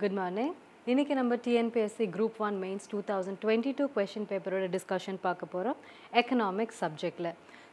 Good morning இன்னைக்கு நம்ம TNPSC group one mains two thousand twenty two question பேப்பரோட discussion பார்க்க போகிறோம் எக்கனாமிக்ஸ் சப்ஜெக்டில்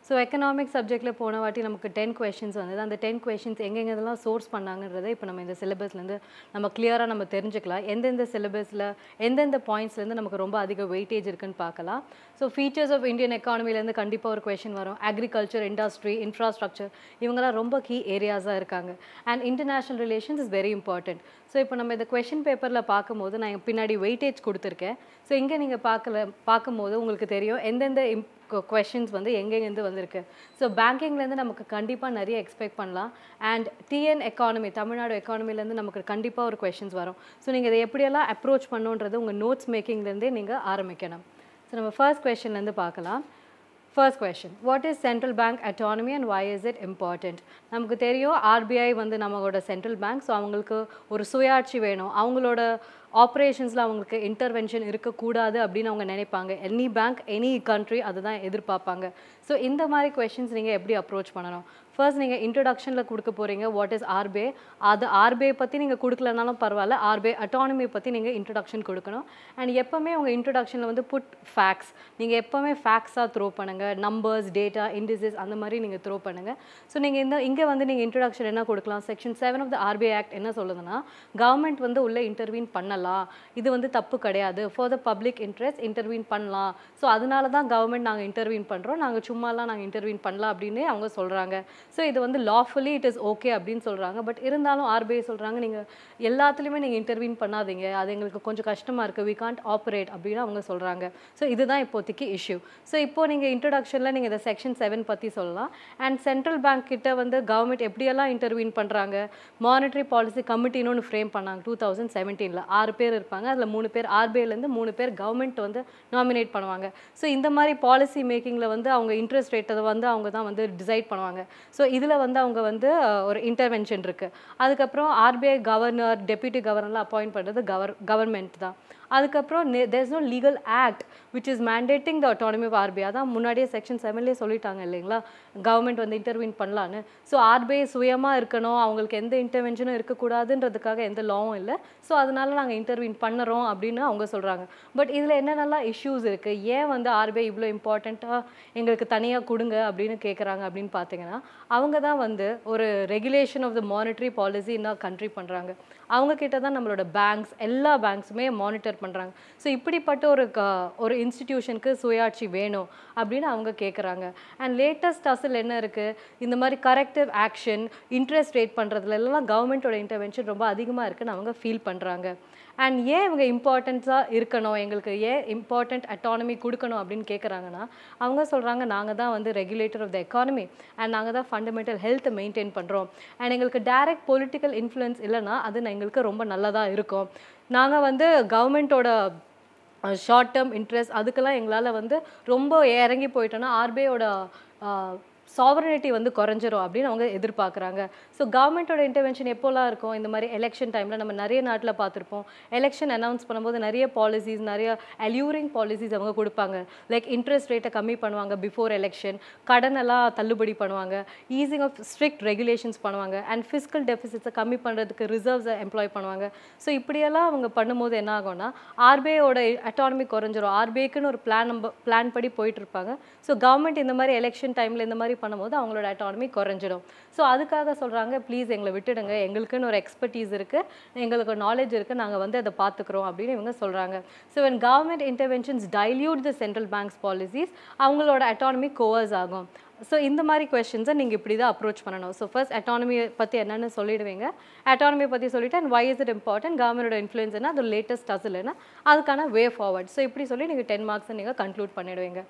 ஸோ எக்கனாமிக் சப்ஜெக்டில் போன வாட்டி நமக்கு டென் கொஷின்ஸ் வந்தது. அந்த டென் கொஷின்ஸ் எங்கெங்கெல்லாம் சோர்ஸ் பண்ணாங்கன்றதை இப்போ நம்ம இந்த சிலபஸ்லேருந்து நம்ம கிளியராக நம்ம தெரிஞ்சுக்கலாம். எந்தெந்த சிலபஸில் எந்தெந்த பாயிண்ட்ஸ்லேருந்து நமக்கு ரொம்ப அதிக வெயிட்டேஜ் இருக்குன்னு பார்க்கலாம். ஸோ ஃபீச்சர்ஸ் ஆஃப் இந்தியன் எக்கானமிலேருந்து கண்டிப்பாக ஒரு கொஷின் வரும். அக்ரிகல்ச்சர் இண்டஸ்ட்ரி இன்ஃப்ராஸ்ட்ரக்சர் இவங்கெல்லாம் ரொம்ப கீ ஏரியாஸாக இருக்காங்க. And international relations is very important so இப்போ நம்ம இந்த கொஷின் பேப்பரில் பார்க்கும்போது நான் பின்னாடி வெயிட்டேஜ் கொடுத்துருக்கேன். ஸோ இங்கே நீங்கள் பார்க்கல பார்க்கும்போது உங்களுக்கு தெரியும் எந்தெந்த இம் கொஷின்ஸ் வந்து எங்கெங்கேருந்து வந்திருக்கு. ஸோ பேங்கிங்லேருந்து நமக்கு கண்டிப்பாக நிறைய எக்ஸ்பெக்ட் பண்ணலாம். அண்ட் டிஎன் எக்கானமி தமிழ்நாடு எக்கானமிலேருந்து நமக்கு கண்டிப்பாக ஒரு கொஷின்ஸ் வரும். ஸோ நீங்கள் இதை எப்படியெல்லாம் அப்ரோச் பண்ணுன்றது உங்கள் நோட்ஸ் மேக்கிங்லேருந்தே நீங்கள் ஆரம்பிக்கணும். ஸோ நம்ம ஃபர்ஸ்ட் கொஷின்லேருந்து பார்க்கலாம். First question what is central bank autonomy and why is it important நமக்கு தெரியும் ஆர்பிஐ வந்து நம்மளோட சென்ட்ரல் பேங்க் ஸோ அவங்களுக்கு ஒரு சுயாட்சி வேணும். அவங்களோட ஆப்ரேஷன்ஸில் அவங்களுக்கு இன்டர்வென்ஷன் இருக்கக்கூடாது அப்படின்னு அவங்க நினைப்பாங்க. எனி பேங்க் எனி கண்ட்ரி அதுதான் எதிர்பார்ப்பாங்க. ஸோ இந்த மாதிரி கொஷின்ஸ் நீங்கள் எப்படி அப்ரோச் பண்ணணும்? ஃபர்ஸ்ட் நீங்கள் இன்ட்ரடக்ஷனில் கொடுக்க போகிறீங்க வாட் இஸ் ஆர்பே அது ஆர்பிஐ பற்றி நீங்கள் கொடுக்கலனாலும் பரவாயில்ல ஆர்பே அட்டானமி பற்றி நீங்கள் இன்ட்ரடக்ஷன் கொடுக்கணும். அண்ட் எப்போவுமே உங்கள் இன்ட்ரடக்ஷனில் வந்து புட் ஃபேக்ஸ் நீங்கள் எப்போவுமே ஃபேக்ஸாக த்ரோ பண்ணுங்கள் நம்பர்ஸ் டேட்டா இண்டிசஸ் அந்த மாதிரி நீங்கள் த்ரோ பண்ணுங்கள் ஸோ நீங்கள் இந்த இங்கே வந்து நீங்கள் இன்ட்ரடக்ஷன் என்ன கொடுக்கலாம்? Section seven of the RBI act என்ன சொல்லுதுன்னா கவர்மெண்ட் வந்து உள்ளே இன்டர்வீன் பண்ணலாம். இது வந்து தப்பு கிடையாது. For the public interest intervene பண்ணலாம். ஸோ அதனால தான் கவர்மெண்ட் நாங்கள் இன்டர்வீன் பண்ணுறோம் நாங்கள் சும்மாலாம் நாங்கள் இன்டர்வீன் பண்ணலாம் அப்படின்னு அவங்க சொல்கிறாங்க ஸோ இது வந்து லாஃபுல்லி இட் இஸ் ஓகே அப்படின்னு சொல்கிறாங்க பட் இருந்தாலும் ஆர்பிஐ சொல்கிறாங்க நீங்கள் எல்லாத்துலேயுமே நீங்கள் இன்டர்வீன் பண்ணாதீங்க. அது எங்களுக்கு கொஞ்சம் கஷ்டமாக இருக்குது வி காண்ட் ஆப்ரேட் அப்படின்னு அவங்க சொல்கிறாங்க ஸோ இதுதான் இப்போதைக்கு இஷ்யூ ஸோ இப்போது நீங்கள் இன்ட்ரடக்ஷனில் நீங்கள் இந்த செக்ஷன் செவன் பற்றி சொல்லலாம். அண்ட் சென்ட்ரல் பேங்க் கிட்ட வந்து கவர்மெண்ட் எப்படியெல்லாம் இன்டர்வீன் பண்ணுறாங்க மானிட்டரி பாலிசி கமிட்டின்னு ஒன்று ஃப்ரேம் பண்ணாங்க டூ தௌசண்ட் செவன்டீனில் ஆறு பேர் இருப்பாங்க. அதில் மூணு பேர் ஆர்பிஐலேருந்து மூணு பேர் கவர்மெண்ட் வந்து நாமினேட் பண்ணுவாங்க. ஸோ இந்த மாதிரி பாலிசி மேக்கிங்கில் வந்து அவங்க இன்ட்ரெஸ்ட் ரேட்டை வந்து அவங்க தான் வந்து டிசைட் பண்ணுவாங்க. ஸோ இதில் வந்து அவங்க வந்து ஒரு இன்டர்வென்ஷன் இருக்குது அதுக்கப்புறம் ஆர்பிஐ கவர்னர் டெப்யூட்டி கவர்னர்லாம் அப்பாயிண்ட் பண்ணுறது கவர் கவர்மெண்ட் தான். அதுக்கப்புறம் there's no legal act which is mandating the autonomy of RBI அதான் முன்னாடியே செக்ஷன் செவன்லேயே சொல்லிட்டாங்க இல்லைங்களா? கவர்மெண்ட் வந்து இன்டர்வீன் பண்ணலான்னு. ஸோ ஆர்பிஐ சுயமாக இருக்கணும். அவங்களுக்கு எந்த இன்டர்வென்ஷனும் இருக்கக்கூடாதுன்றதுக்காக எந்த லாவும் இல்லை. ஸோ அதனால நாங்கள் இன்டர்வீன் பண்ணுறோம் அப்படின்னு அவங்க சொல்கிறாங்க பட் இதில் என்னென்னலாம் இஷ்யூஸ் இருக்குது ஏன் வந்து ஆர்பிஐ இவ்வளோ இம்பார்ட்டண்ட்டாக எங்களுக்கு தனியாக கொடுங்க அப்படின்னு கேட்குறாங்க அப்படின்னு பார்த்தீங்கன்னா அவங்க தான் வந்து ஒரு regulation of the monetary policy control பண்ணுறாங்க அவங்க கிட்ட தான் நம்மளோட பேங்க்ஸ் எல்லா பேங்க்ஸுமே மானிட்டர் பண்ணுறாங்க ஸோ இப்படிப்பட்ட ஒரு க ஒரு இன்ஸ்டிடியூஷனுக்கு சுயாட்சி வேணும் அப்படின்னு அவங்க கேட்குறாங்க அண்ட் லேட்டஸ்ட் அசல் என்ன இருக்குது இந்த மாதிரி கரெக்டிவ் ஆக்ஷன் இன்ட்ரெஸ்ட் ரேட் பண்ணுறதுல எல்லாம் கவர்மெண்ட்டோட இன்டர்வென்ஷன் ரொம்ப அதிகமாக இருக்குன்னு அவங்க ஃபீல் பண்ணுறாங்க அண்ட் ஏன் இவங்க இம்பார்ட்டன்ஸாக இருக்கணும்? எங்களுக்கு ஏன் இம்பார்ட்டண்ட் அட்டானமி கொடுக்கணும் அப்படின்னு கேட்குறாங்கன்னா அவங்க சொல்கிறாங்க நாங்கள் தான் வந்து regulator of the economy and நாங்கள் தான் ஃபண்டமெண்டல் ஹெல்த்தை மெயின்டைன் பண்ணுறோம் அண்ட் எங்களுக்கு டைரக்ட் பொலிட்டிக்கல் இன்ஃப்ளூயன்ஸ் இல்லைன்னா அது எங்களுக்கு ரொம்ப நல்லதாக இருக்கும். நாங்கள் வந்து கவர்மெண்ட்டோட ஷார்ட் டேர்ம் இன்ட்ரெஸ்ட் அதுக்கெல்லாம் எங்களால் வந்து ரொம்ப இறங்கி போயிட்டோன்னா ஆர்பிஐயோட சாவரனிட்டி வந்து குறைஞ்சிரும் அப்படின்னு அவங்க எதிர்பார்க்குறாங்க. ஸோ கவர்மெண்ட்டோட இன்டர்வென்ஷன் எப்போலாம் இருக்கும்? இந்த மாதிரி எலெக்ஷன் டைமில் நம்ம நிறைய நாட்டில் பார்த்துருப்போம். எலெக்ஷன் அனௌன்ஸ் பண்ணும்போது நிறைய பாலிசிஸ் நிறைய அல்யூரிங் பாலிசிஸ் அவங்க கொடுப்பாங்க. லைக் இன்ட்ரெஸ்ட் ரேட்டை கம்மி பண்ணுவாங்க பிஃபோர் எலெக்ஷன் கடனெல்லாம் தள்ளுபடி பண்ணுவாங்க. ஈஸிங் ஆஃப் ஸ்ட்ரிக்ட் ரெகுலேஷன்ஸ் பண்ணுவாங்க. அண்ட் ஃபிஸிக்கல் டெபிசிட்ஸை கம்மி பண்ணுறதுக்கு ரிசர்வ்ஸை எம்ப்ளாய் பண்ணுவாங்க. ஸோ இப்படியெல்லாம் அவங்க பண்ணும்போது என்ன ஆகும்னா ஆர்பிஐயோட அட்டானமி குறைஞ்சிரும். ஆர்பிஐக்குன்னு ஒரு பிளான் நம்ம பிளான் படி போயிட்டு இருப்பாங்க. ஸோ கவர்மெண்ட் இந்த மாதிரி எலெக்ஷன் டைமில் இந்த மாதிரி பண்ணும்போது அவங்களோட அட்டானமி குறைஞ்சிடும். ஸோ அதுக்காக சொல்கிறாங்க ப்ளீஸ் எங்களை விட்டுடுங்க. எங்களுக்குன்னு ஒரு எக்ஸ்பர்டீஸ் இருக்குது எங்களுக்கு நாலேஜ் இருக்குது நாங்கள் வந்து அதை பார்த்துக்குறோம். அப்படின்னு இவங்க சொல்கிறாங்க so when government interventions dilute the central banks policies அவங்களோட அட்டானமி கோவர்ஸ் ஆகும். ஸோ இந்த மாதிரி கொஷின்ஸை நீங்கள் இப்படி தான் அப்ரோச் பண்ணணும். ஸோ ஃபர்ஸ்ட் அட்டானமி பற்றி என்னென்னு சொல்லிடுவீங்க. அட்டானமி பற்றி சொல்லிட்டு and why is it important கவர்மெண்டோட இன்ஃப்ளூயன்ஸ் என்ன? அது லேட்டஸ்ட் அசில்னா அதுக்கான வே ஃபார்வர்ட் ஸோ இப்படி சொல்லி நீங்கள் டென் மார்க்ஸை நீங்கள் கன்க்ளூட் பண்ணிடுவீங்க.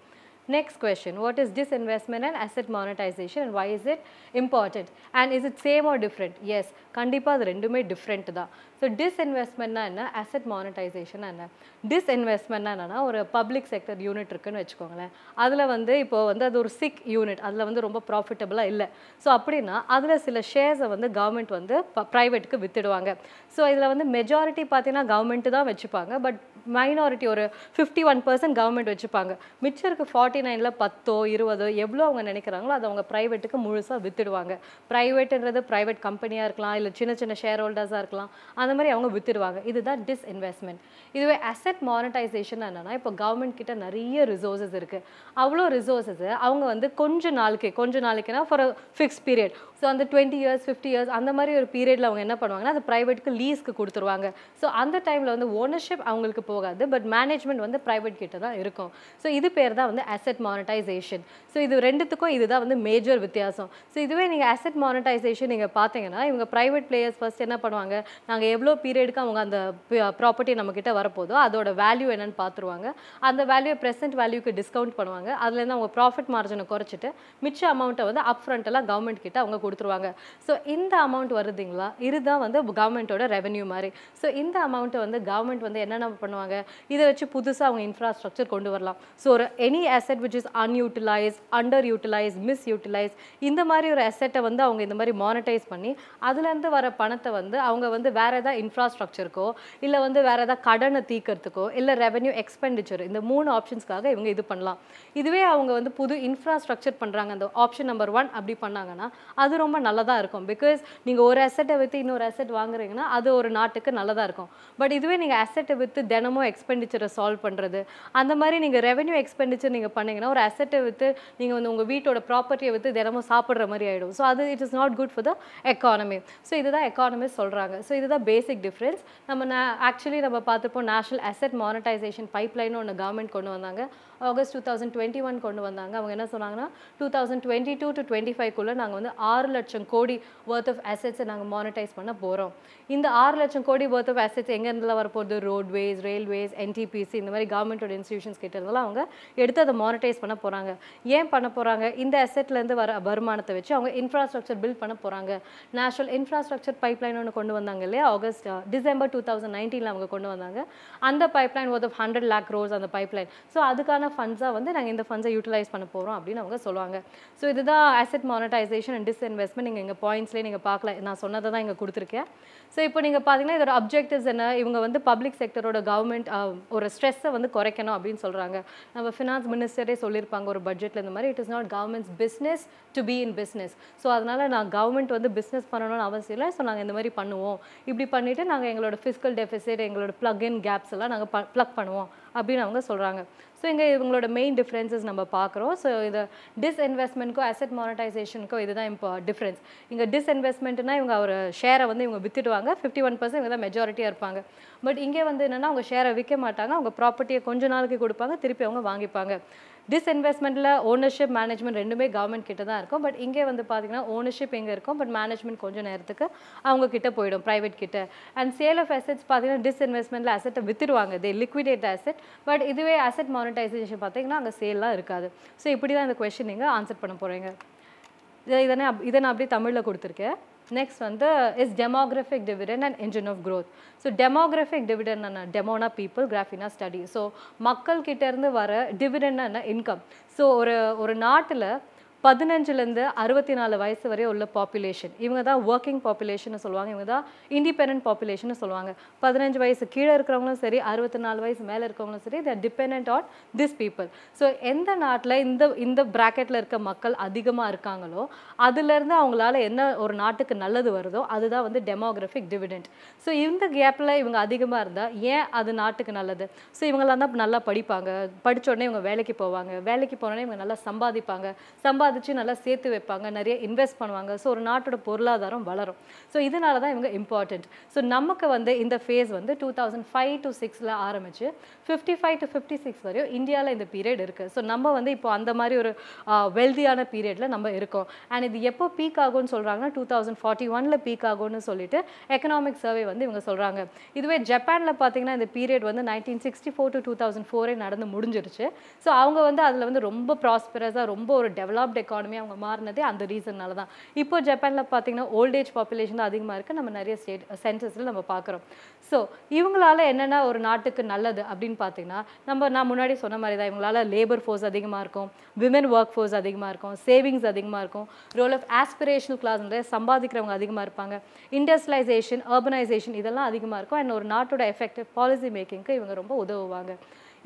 Next question, what is disinvestment and asset monetization and why is it important? And is it same or different? Yes, கண்டிப்பாக அது ரெண்டுமே டிஃப்ரெண்ட் தான். ஸோ டிஸ்இன்வெஸ்ட்மெண்ட்னா என்ன? அசெட் மானிட்டைசேஷன் என்ன? டிஸ்இன்வெஸ்ட்மெண்ட்னா என்னென்னா ஒரு பப்ளிக் செக்டர் யூனிட் இருக்குன்னு வச்சுக்கோங்களேன். அதில் வந்து இப்போ வந்து அது ஒரு சிக் யூனிட் அதில் வந்து ரொம்ப ப்ராஃபிட்டபுளாக இல்லை. ஸோ அப்படின்னா அதில் சில ஷேர்ஸை வந்து கவர்மெண்ட் வந்து ப்ரைவேட்டுக்கு வித்துடுவாங்க. ஸோ இதில் வந்து மெஜாரிட்டி பார்த்தீங்கன்னா கவர்மெண்ட்டு தான் வச்சுப்பாங்க. பட் மைனாரிட்டி ஒரு ஃபிஃப்டி ஒன் பர்சன்ட் கவர்மெண்ட் வச்சுப்பாங்க. மிச்சம் இருக்க ஃபார்ட்டி நைனில் பத்தோ இருபதோ எவ்வளோ அவங்க நினைக்கிறாங்களோ அதை அவங்க ப்ரைவேட்டுக்கு முழுசாக வித்துடுவாங்க. ப்ரைவேட்டுன்றது ப்ரைவேட் கம்பெனியாக இருக்கலாம் இல்லை சின்ன சின்ன ஷேர் ஹோல்டர்ஸாக இருக்கலாம். அந்த மாதிரி அவங்க வித்துடுவாங்க. இதுதான் டிஸ்இன்வெஸ்ட்மெண்ட் இதுவே அசெட் மானிட்டைசேஷன் என்னென்னா இப்போ கவர்மெண்ட் கிட்ட நிறைய ரிசோர்ஸஸ் இருக்குது அவ்வளோ ரிசோர்ஸஸ் அவங்க வந்து கொஞ்ச நாளைக்கு கொஞ்ச நாளைக்குனா ஃபார் ஃபிக்ஸ் பீரியட் ஸோ அந்த டுவெண்ட்டி இயர்ஸ் ஃபிஃப்டி இயர்ஸ் அந்த மாதிரி ஒரு பீரியடில் அவங்க என்ன பண்ணுவாங்கன்னா அது ப்ரைவேட்டுக்கு லீஸ்க்கு கொடுத்துருவாங்க. ஸோ அந்த டைமில் வந்து ஓனர்ஷிப் அவங்களுக்கு போகாது பட் மேனேஜ்மெண்ட் வந்து ப்ரைவேட் கிட்ட தான் இருக்கும். ஸோ இது பேர் தான் வந்து அசெட் மானிட்டைசேஷன் ஸோ இது ரெண்டுத்துக்கும் இதுதான் வந்து மேஜர் வித்தியாசம். ஸோ இதுவே நீங்கள் அசெட் மானிட்டைசேஷன் நீங்கள் பார்த்தீங்கன்னா இவங்க ப்ரைவேட் பிளேயர்ஸ் ஃபஸ்ட் என்ன பண்ணுவாங்க நாங்கள் எவ்வளோ பீரியடுக்கு அவங்க அந்த ப்ராப்பர்ட்டி நம்மக்கிட்ட வரப்போதோ அதோட வேல்யூ என்னன்னு பார்த்துருவாங்க. அந்த வேல்யூ ப்ரெசென்ட் வேல்யூக்கு டிஸ்கவுண்ட் பண்ணுவாங்க. அதுலேருந்து அவங்க ப்ராஃபிட் மார்ஜினை குறைச்சிட்டு மிச்ச அமௌண்ட்டை வந்து அப் ஃப்ரண்ட்டெல்லாம் கவர்மெண்ட் கிட்ட அவங்க கொடுத்துருவாங்க. ஸோ இந்த அமௌண்ட் வருதுங்களா இதுதான் வந்து கவர்மெண்ட்டோட ரெவன்யூ மாதிரி. ஸோ இந்த அமௌண்ட்டை வந்து கவர்மெண்ட் வந்து என்னென்ன பண்ணுவாங்க? இதை வச்சு புதுசாக அவங்க இன்ஃப்ராஸ்ட்ரக்சர் கொண்டு வரலாம். ஸோ ஒரு any asset which is unutilise under utilise mis utilise இந்த மாதிரி ஒரு அசெட்டை வந்து அவங்க இந்த மாதிரி மானிட்டைஸ் பண்ணி அதுலேருந்து வர பணத்தை வந்து அவங்க வந்து வேற ஏதாவது இன்ஃப்ராஸ்ட்ரக்சருக்கோ இல்லை வந்து வேற ஏதாவது கடனை தீர்க்கறதுக்கோ இல்லை ரெவன்யூ எக்ஸ்பெண்டிச்சர் இந்த மூணு ஆப்ஷன்ஸ்க்காக இவங்க இது பண்ணலாம். இதுவே அவங்க வந்து புது இன்ஃப்ராஸ்ட்ரக்சர் பண்ணுறாங்க அந்த ஆப்ஷன் நம்பர் ஒன் அப்படி பண்ணாங்கன்னா அது ரொம்ப நல்லதாக இருக்கும். பிகாஸ் நீங்கள் ஒரு அசெட்டை விற்று இன்னொரு அசெட் வாங்குறீங்கன்னா அது ஒரு நாட்டுக்கு நல்லதாக இருக்கும். பட் இதுவே நீங்கள் அசெட்டை விற்று தினமும் எக்ஸ்பெண்டிச்சரை சால்வ் பண்ணுறது அந்த மாதிரி நீங்கள் ரெவென்யூ எக்ஸ்பெண்டிச்சர் நீங்கள் பண்ணீங்கன்னா ஒரு அசெட்டை விற்று நீங்கள் வந்து உங்கள் வீட்டோட ப்ராப்பர்ட்டியை விற்று தினமும் சாப்பிட்ற மாதிரி ஆகிடும் ஸோ அது it is not good for the economy so இதுதான் எக்கானமி சொல்கிறாங்க ஸோ இதுதான் பேசிக் டிஃப்ரென்ஸ் நம்ம ஆக்சுவலி நம்ம பார்த்துப்போம் நேஷனல் அசெட் மானிட்டைசேஷன் பைப்லைன் ஒன்று கவர்மெண்ட் கொண்டு வந்தாங்க. August two thousand twenty one கொண்டு வந்தாங்க. அவங்க என்ன சொன்னாங்கன்னா two thousand twenty two to twenty ஃபைவ்க்குள்ளே நாங்கள் வந்து ஆறு லட்சம் கோடி ஒர்த் ஆஃப் அசெட்ஸை நாங்கள் மானிட்டைஸ் பண்ண போகிறோம் இந்த ஆறு லட்சம் கோடி ஒர்த் ஆஃப் அசெட்ஸ் எங்கேருந்துலாம் வரப்போகுது? ரோட்வேஸ் ரயில்வேஸ் என்டிபிசி இந்த மாதிரி கவர்மெண்டோட இன்ஸ்டியூஷன்ஸ் கிட்ட இருந்தெல்லாம் அவங்க எடுத்து அதை மானிட்டைஸ் பண்ண போகிறாங்க ஏன் பண்ண போகிறாங்க இந்த அசெட்லேருந்து வர வருமானத்தை வச்சு அவங்க இன்ஃப்ராஸ்ட்ரக்சர் பில்ட் பண்ண போகிறாங்க நேஷனல் இன்ஃப்ராஸ்ட்ரக்சர் பைப்லைன் ஒன்று கொண்டு வந்தாங்க இல்லையா? ஆகஸ்ட் டிசம்பர் டூ தௌசண்ட் நைன்டீனில் அவங்க கொண்டு வந்தாங்க. அந்த pipeline worth of hundred lakh crores அந்த பைப்லைன் ஸோ அதுக்கான ஃபண்ட்ஸாக வந்து நாங்கள் இந்த ஃபண்ட்ஸை யூட்டிலைஸ் பண்ண போகிறோம் அப்படின்னு அவங்க சொல்லுவாங்க. ஸோ இதுதான் அசெட் மானிட்டைசேஷன் அண்ட் டிஸ்இன்வெஸ்ட்மெண்ட் நீங்கள் எங்கள் பாயிண்ட்ஸ்லேயே நீங்கள் பார்க்கல. நான் சொன்னதை தான் இங்கே கொடுத்துருக்கேன். ஸோ இப்போ நீங்கள் பார்த்தீங்கன்னா இதோட அப்ஜெக்டிவ்ஸ் என்ன? இவங்க வந்து பப்ளிக் செக்டரோட கவர்மெண்ட் ஒரு ஸ்ட்ரெஸ்ஸை வந்து குறைக்கணும் அப்படின்னு சொல்கிறாங்க நம்ம ஃபினான்ஸ் மினிஸ்டரே சொல்லியிருப்பாங்க ஒரு பட்ஜெட்டில் இந்த மாதிரி it is not government's business to be in business so அதனால் நான் கவர்மெண்ட் வந்து பிஸ்னஸ் பண்ணணும்னு அவசியம் இல்லை. ஸோ நாங்கள் இந்த மாதிரி பண்ணுவோம். இப்படி பண்ணிவிட்டு நாங்கள் எங்களோட ஃபிசிக்கல் டெஃபிசிட் எங்களோட ப்ளக் இன் கேப்ஸ் எல்லாம் நாங்கள் ப்ளக் பண்ணுவோம். அப்படின்னு அவங்க சொல்கிறாங்க ஸோ இங்கே இவங்களோட மெயின் டிஃப்ரென்சஸ் நம்ம பார்க்குறோம். ஸோ இது டிஸ்இன்வெஸ்ட்மெண்ட்க்கும் அசெட் மானிட்டைசேஷனுக்கும் இதுதான் இப்போ டிஃப்ரென்ஸ் இங்கே டிஸ்இன்வெஸ்ட்மெண்ட்னா இவங்க அவர் ஷேரை வந்து இவங்க வித்துடுவாங்க. ஃபிஃப்டி ஒன் பர்சன்ட் இவங்க தான் மெஜாரிட்டியாக இருப்பாங்க. பட் இங்கே வந்து என்னென்னா அவங்க ஷேரை விற்க மாட்டாங்க. அவங்க ப்ராப்பர்ட்டியை கொஞ்ச நாளைக்கு கொடுப்பாங்க. திருப்பி அவங்க வாங்கிப்பாங்க. டிஸ்இன்வெஸ்ட்மெண்ட்டில் ஓனர்ஷிப் மேனேஜ்மெண்ட் ரெண்டுமே கவர்மெண்ட் கிட்ட தான் இருக்கும். பட் இங்கே வந்து பார்த்தீங்கன்னா ஓனர்ஷிப் எங்கே இருக்கும். பட் மேனேஜ்மெண்ட் கொஞ்சம் நேரத்துக்கு அவங்க கிட்ட போயிடும் ப்ரைவேட் கிட்ட. அண்ட் சேல் ஆஃப் அசெட்ஸ் பார்த்தீங்கன்னா டிஸ்இன்வெஸ்ட்மெண்ட்டில் அசெட்டை வித்துடுவாங்க. தே லிக்விடேட் அசெட் பட் இதுவே அசெட் மானிட்டைசேஷன் பார்த்தீங்கன்னா அங்கே சேல்லாம் இருக்காது. ஸோ இப்படி தான் இந்த கொஷின் நீங்கள் ஆன்சர் பண்ண போகிறீங்க இதை இதனை அப்- இதை நான் அப்படியே தமிழில் கொடுத்துருக்கேன். நெக்ஸ்ட் வந்து is demographic dividend and engine of growth? So demographic dividend என்ன டெமோனா பீப்புள் கிராஃபினா ஸ்டடி ஸோ மக்கள் இருந்து வர டிவிடன் என்ன இன்கம் ஸோ ஒரு ஒரு நாட்டில் பதினஞ்சுலேருந்து அறுபத்தி நாலு வயசு வரை உள்ள பாப்புலேஷன் இவங்க தான் ஒர்க்கிங் பாப்புலேஷன் சொல்லுவாங்க. இவங்க தான் இண்டிபெண்ட் பாப்புலேஷன் சொல்லுவாங்க. பதினஞ்சு வயசு கீழே இருக்கிறவங்களும் சரி அறுபத்தி நாலு வயசு மேலே இருக்கிறவங்களும் சரி there depend on this people so எந்த நாட்டில் இந்த இந்த ப்ராக்கெட்டில் இருக்க மக்கள் அதிகமாக இருக்காங்களோ அதுலேருந்து அவங்களால என்ன ஒரு நாட்டுக்கு நல்லது வருதோ அதுதான் வந்து டெமோகிராஃபிக் டிவிடெண்ட் ஸோ இந்த கேப்பில் இவங்க அதிகமாக இருந்தால் ஏன் அது நாட்டுக்கு நல்லது? ஸோ இவங்களாம் தான் நல்லா படிப்பாங்க. படிச்ச உடனே இவங்க வேலைக்கு போவாங்க. வேலைக்கு போனோடனே இவங்க நல்லா சம்பாதிப்பாங்க. சம்பா சம்பாதிச்சு நல்லா சேர்த்து வைப்பாங்க நிறைய இன்வெஸ்ட் பண்ணுவாங்க. ஸோ ஒரு நாட்டோட பொருளாதாரம் வளரும். ஸோ இதனால தான் இவங்க இம்பார்ட்டண்ட் ஸோ நமக்கு வந்து இந்த ஃபேஸ் வந்து டூ தௌசண்ட் ஃபைவ் டு சிக்ஸில் ஆரம்பிச்சு fifty five to fifty six வரையும் இந்தியாவில் இந்த பீரியட் இருக்குது ஸோ நம்ம வந்து இப்போ அந்த மாதிரி ஒரு வெல்தியான பீரியடில் நம்ம இருக்கோம். அண்ட் இது எப்போ பீக் ஆகும்னு சொல்கிறாங்கன்னா டூ தௌசண்ட் ஃபார்ட்டி ஒனில் பீக் ஆகும்னு சொல்லிட்டு எக்கனாமிக் சர்வே வந்து இவங்க சொல்கிறாங்க இதுவே ஜப்பானில் பார்த்தீங்கன்னா இந்த பீரியட் வந்து nineteen sixty four to two thousand ஃபோரே நடந்து முடிஞ்சிருச்சு. ஸோ அவங்க வந்து அதில் வந்து ரொம்ப ப்ராஸ்பரஸாக ரொம்ப ஒரு டெவலப்டு எக்கானமி அவங்க மாறினதே அந்த ரீசன்னால தான். இப்போ ஜப்பானில் பார்த்தீங்கன்னா ஓல்டேஜ் பாப்புலேஷன் தான் அதிகமாக இருக்குது நம்ம நிறைய ஸ்டேட் சென்சஸில் நம்ம பார்க்குறோம் ஸோ இவங்களால என்னென்ன ஒரு நாட்டுக்கு நல்லது அப்படின்னு பார்த்தீங்கன்னா நம்ம நான் முன்னாடி சொன்ன மாதிரி தான் இவங்களால லேபர் ஃபோர்ஸ் அதிகமாக இருக்கும் விமன் ஒர்க் ஃபோர்ஸ் அதிகமாக இருக்கும் சேவிங்ஸ் அதிகமாக இருக்கும் ரோல் ஆஃப் ஆஸ்பிரேஷனல் கிளாஸ் சம்பாதிக்கிறவங்க அதிகமாக இருப்பாங்க. இண்டஸ்ட்ரியலைசேஷன் அர்பனைசேஷன் இதெல்லாம் அதிகமாக இருக்கும். அண்ட் ஒரு நாட்டோட எஃபெக்டிவ் பாலிசி மேக்கிங்க்கு இவங்க ரொம்ப உதவுவாங்க.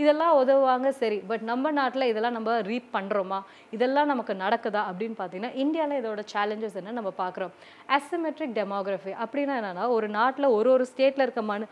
இதெல்லாம் உதவுவாங்க சரி. பட் நம்ம நாட்டில் இதெல்லாம் நம்ம ரீப் பண்ணுறோமா இதெல்லாம் நமக்கு நடக்குதா? அப்படின்னு பார்த்தீங்கன்னா இந்தியாவில் இதோட சேலஞ்சஸ் என்ன நம்ம பார்க்குறோம்? அசிமெட்ரிக் டெமோகிராஃபி அப்படின்னா என்னென்னா ஒரு நாட்டில் ஒரு ஒரு ஸ்டேட்டில் இருக்க மனு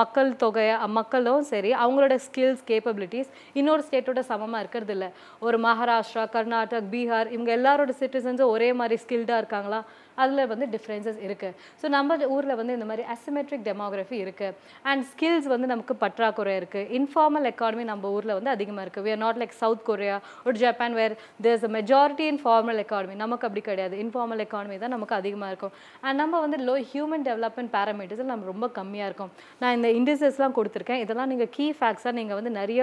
மக்கள் தொகை மக்களும் சரி அவங்களோட ஸ்கில்ஸ் கேப்பபிலிட்டிஸ் இன்னொரு ஸ்டேட்டோட சமமாக இருக்கிறது இல்லை. ஒரு மகாராஷ்டிரா கர்நாடக் பீகார் இவங்க எல்லாரோட சிட்டிசன்ஸும் ஒரே மாதிரி ஸ்கில்டாக இருக்காங்களா? அதில் வந்து டிஃப்ரென்சஸ் இருக்குது ஸோ நம்ம ஊரில் வந்து இந்த மாதிரி அசிமெட்ரிக் டெமோகிராஃபி இருக்குது அண்ட் ஸ்கில்ஸ் வந்து நமக்கு பற்றாக்குறை இருக்குது இன்ஃபார்மல் எக்கானமி நம்ம ஊரில் வந்து அதிகமாக இருக்குது we are not like South Korea ஒரு Japan where there's a majority informal economy நமக்கு அப்படி கிடையாது. இன்ஃபார்மல் எக்கானமி தான் நமக்கு அதிகமாக இருக்கும். அண்ட் நம்ம வந்து லோ ஹியூமன் டெவலப்மெண்ட் பேராமீட்டர்ஸில் நம்ம ரொம்ப கம்மியாக இருக்கும். நான் இந்த இண்டிசஸ்லாம் கொடுத்துருக்கேன். இதெல்லாம் நீங்கள் கீ ஃபேக்ட்ஸாக நீங்கள் வந்து நிறைய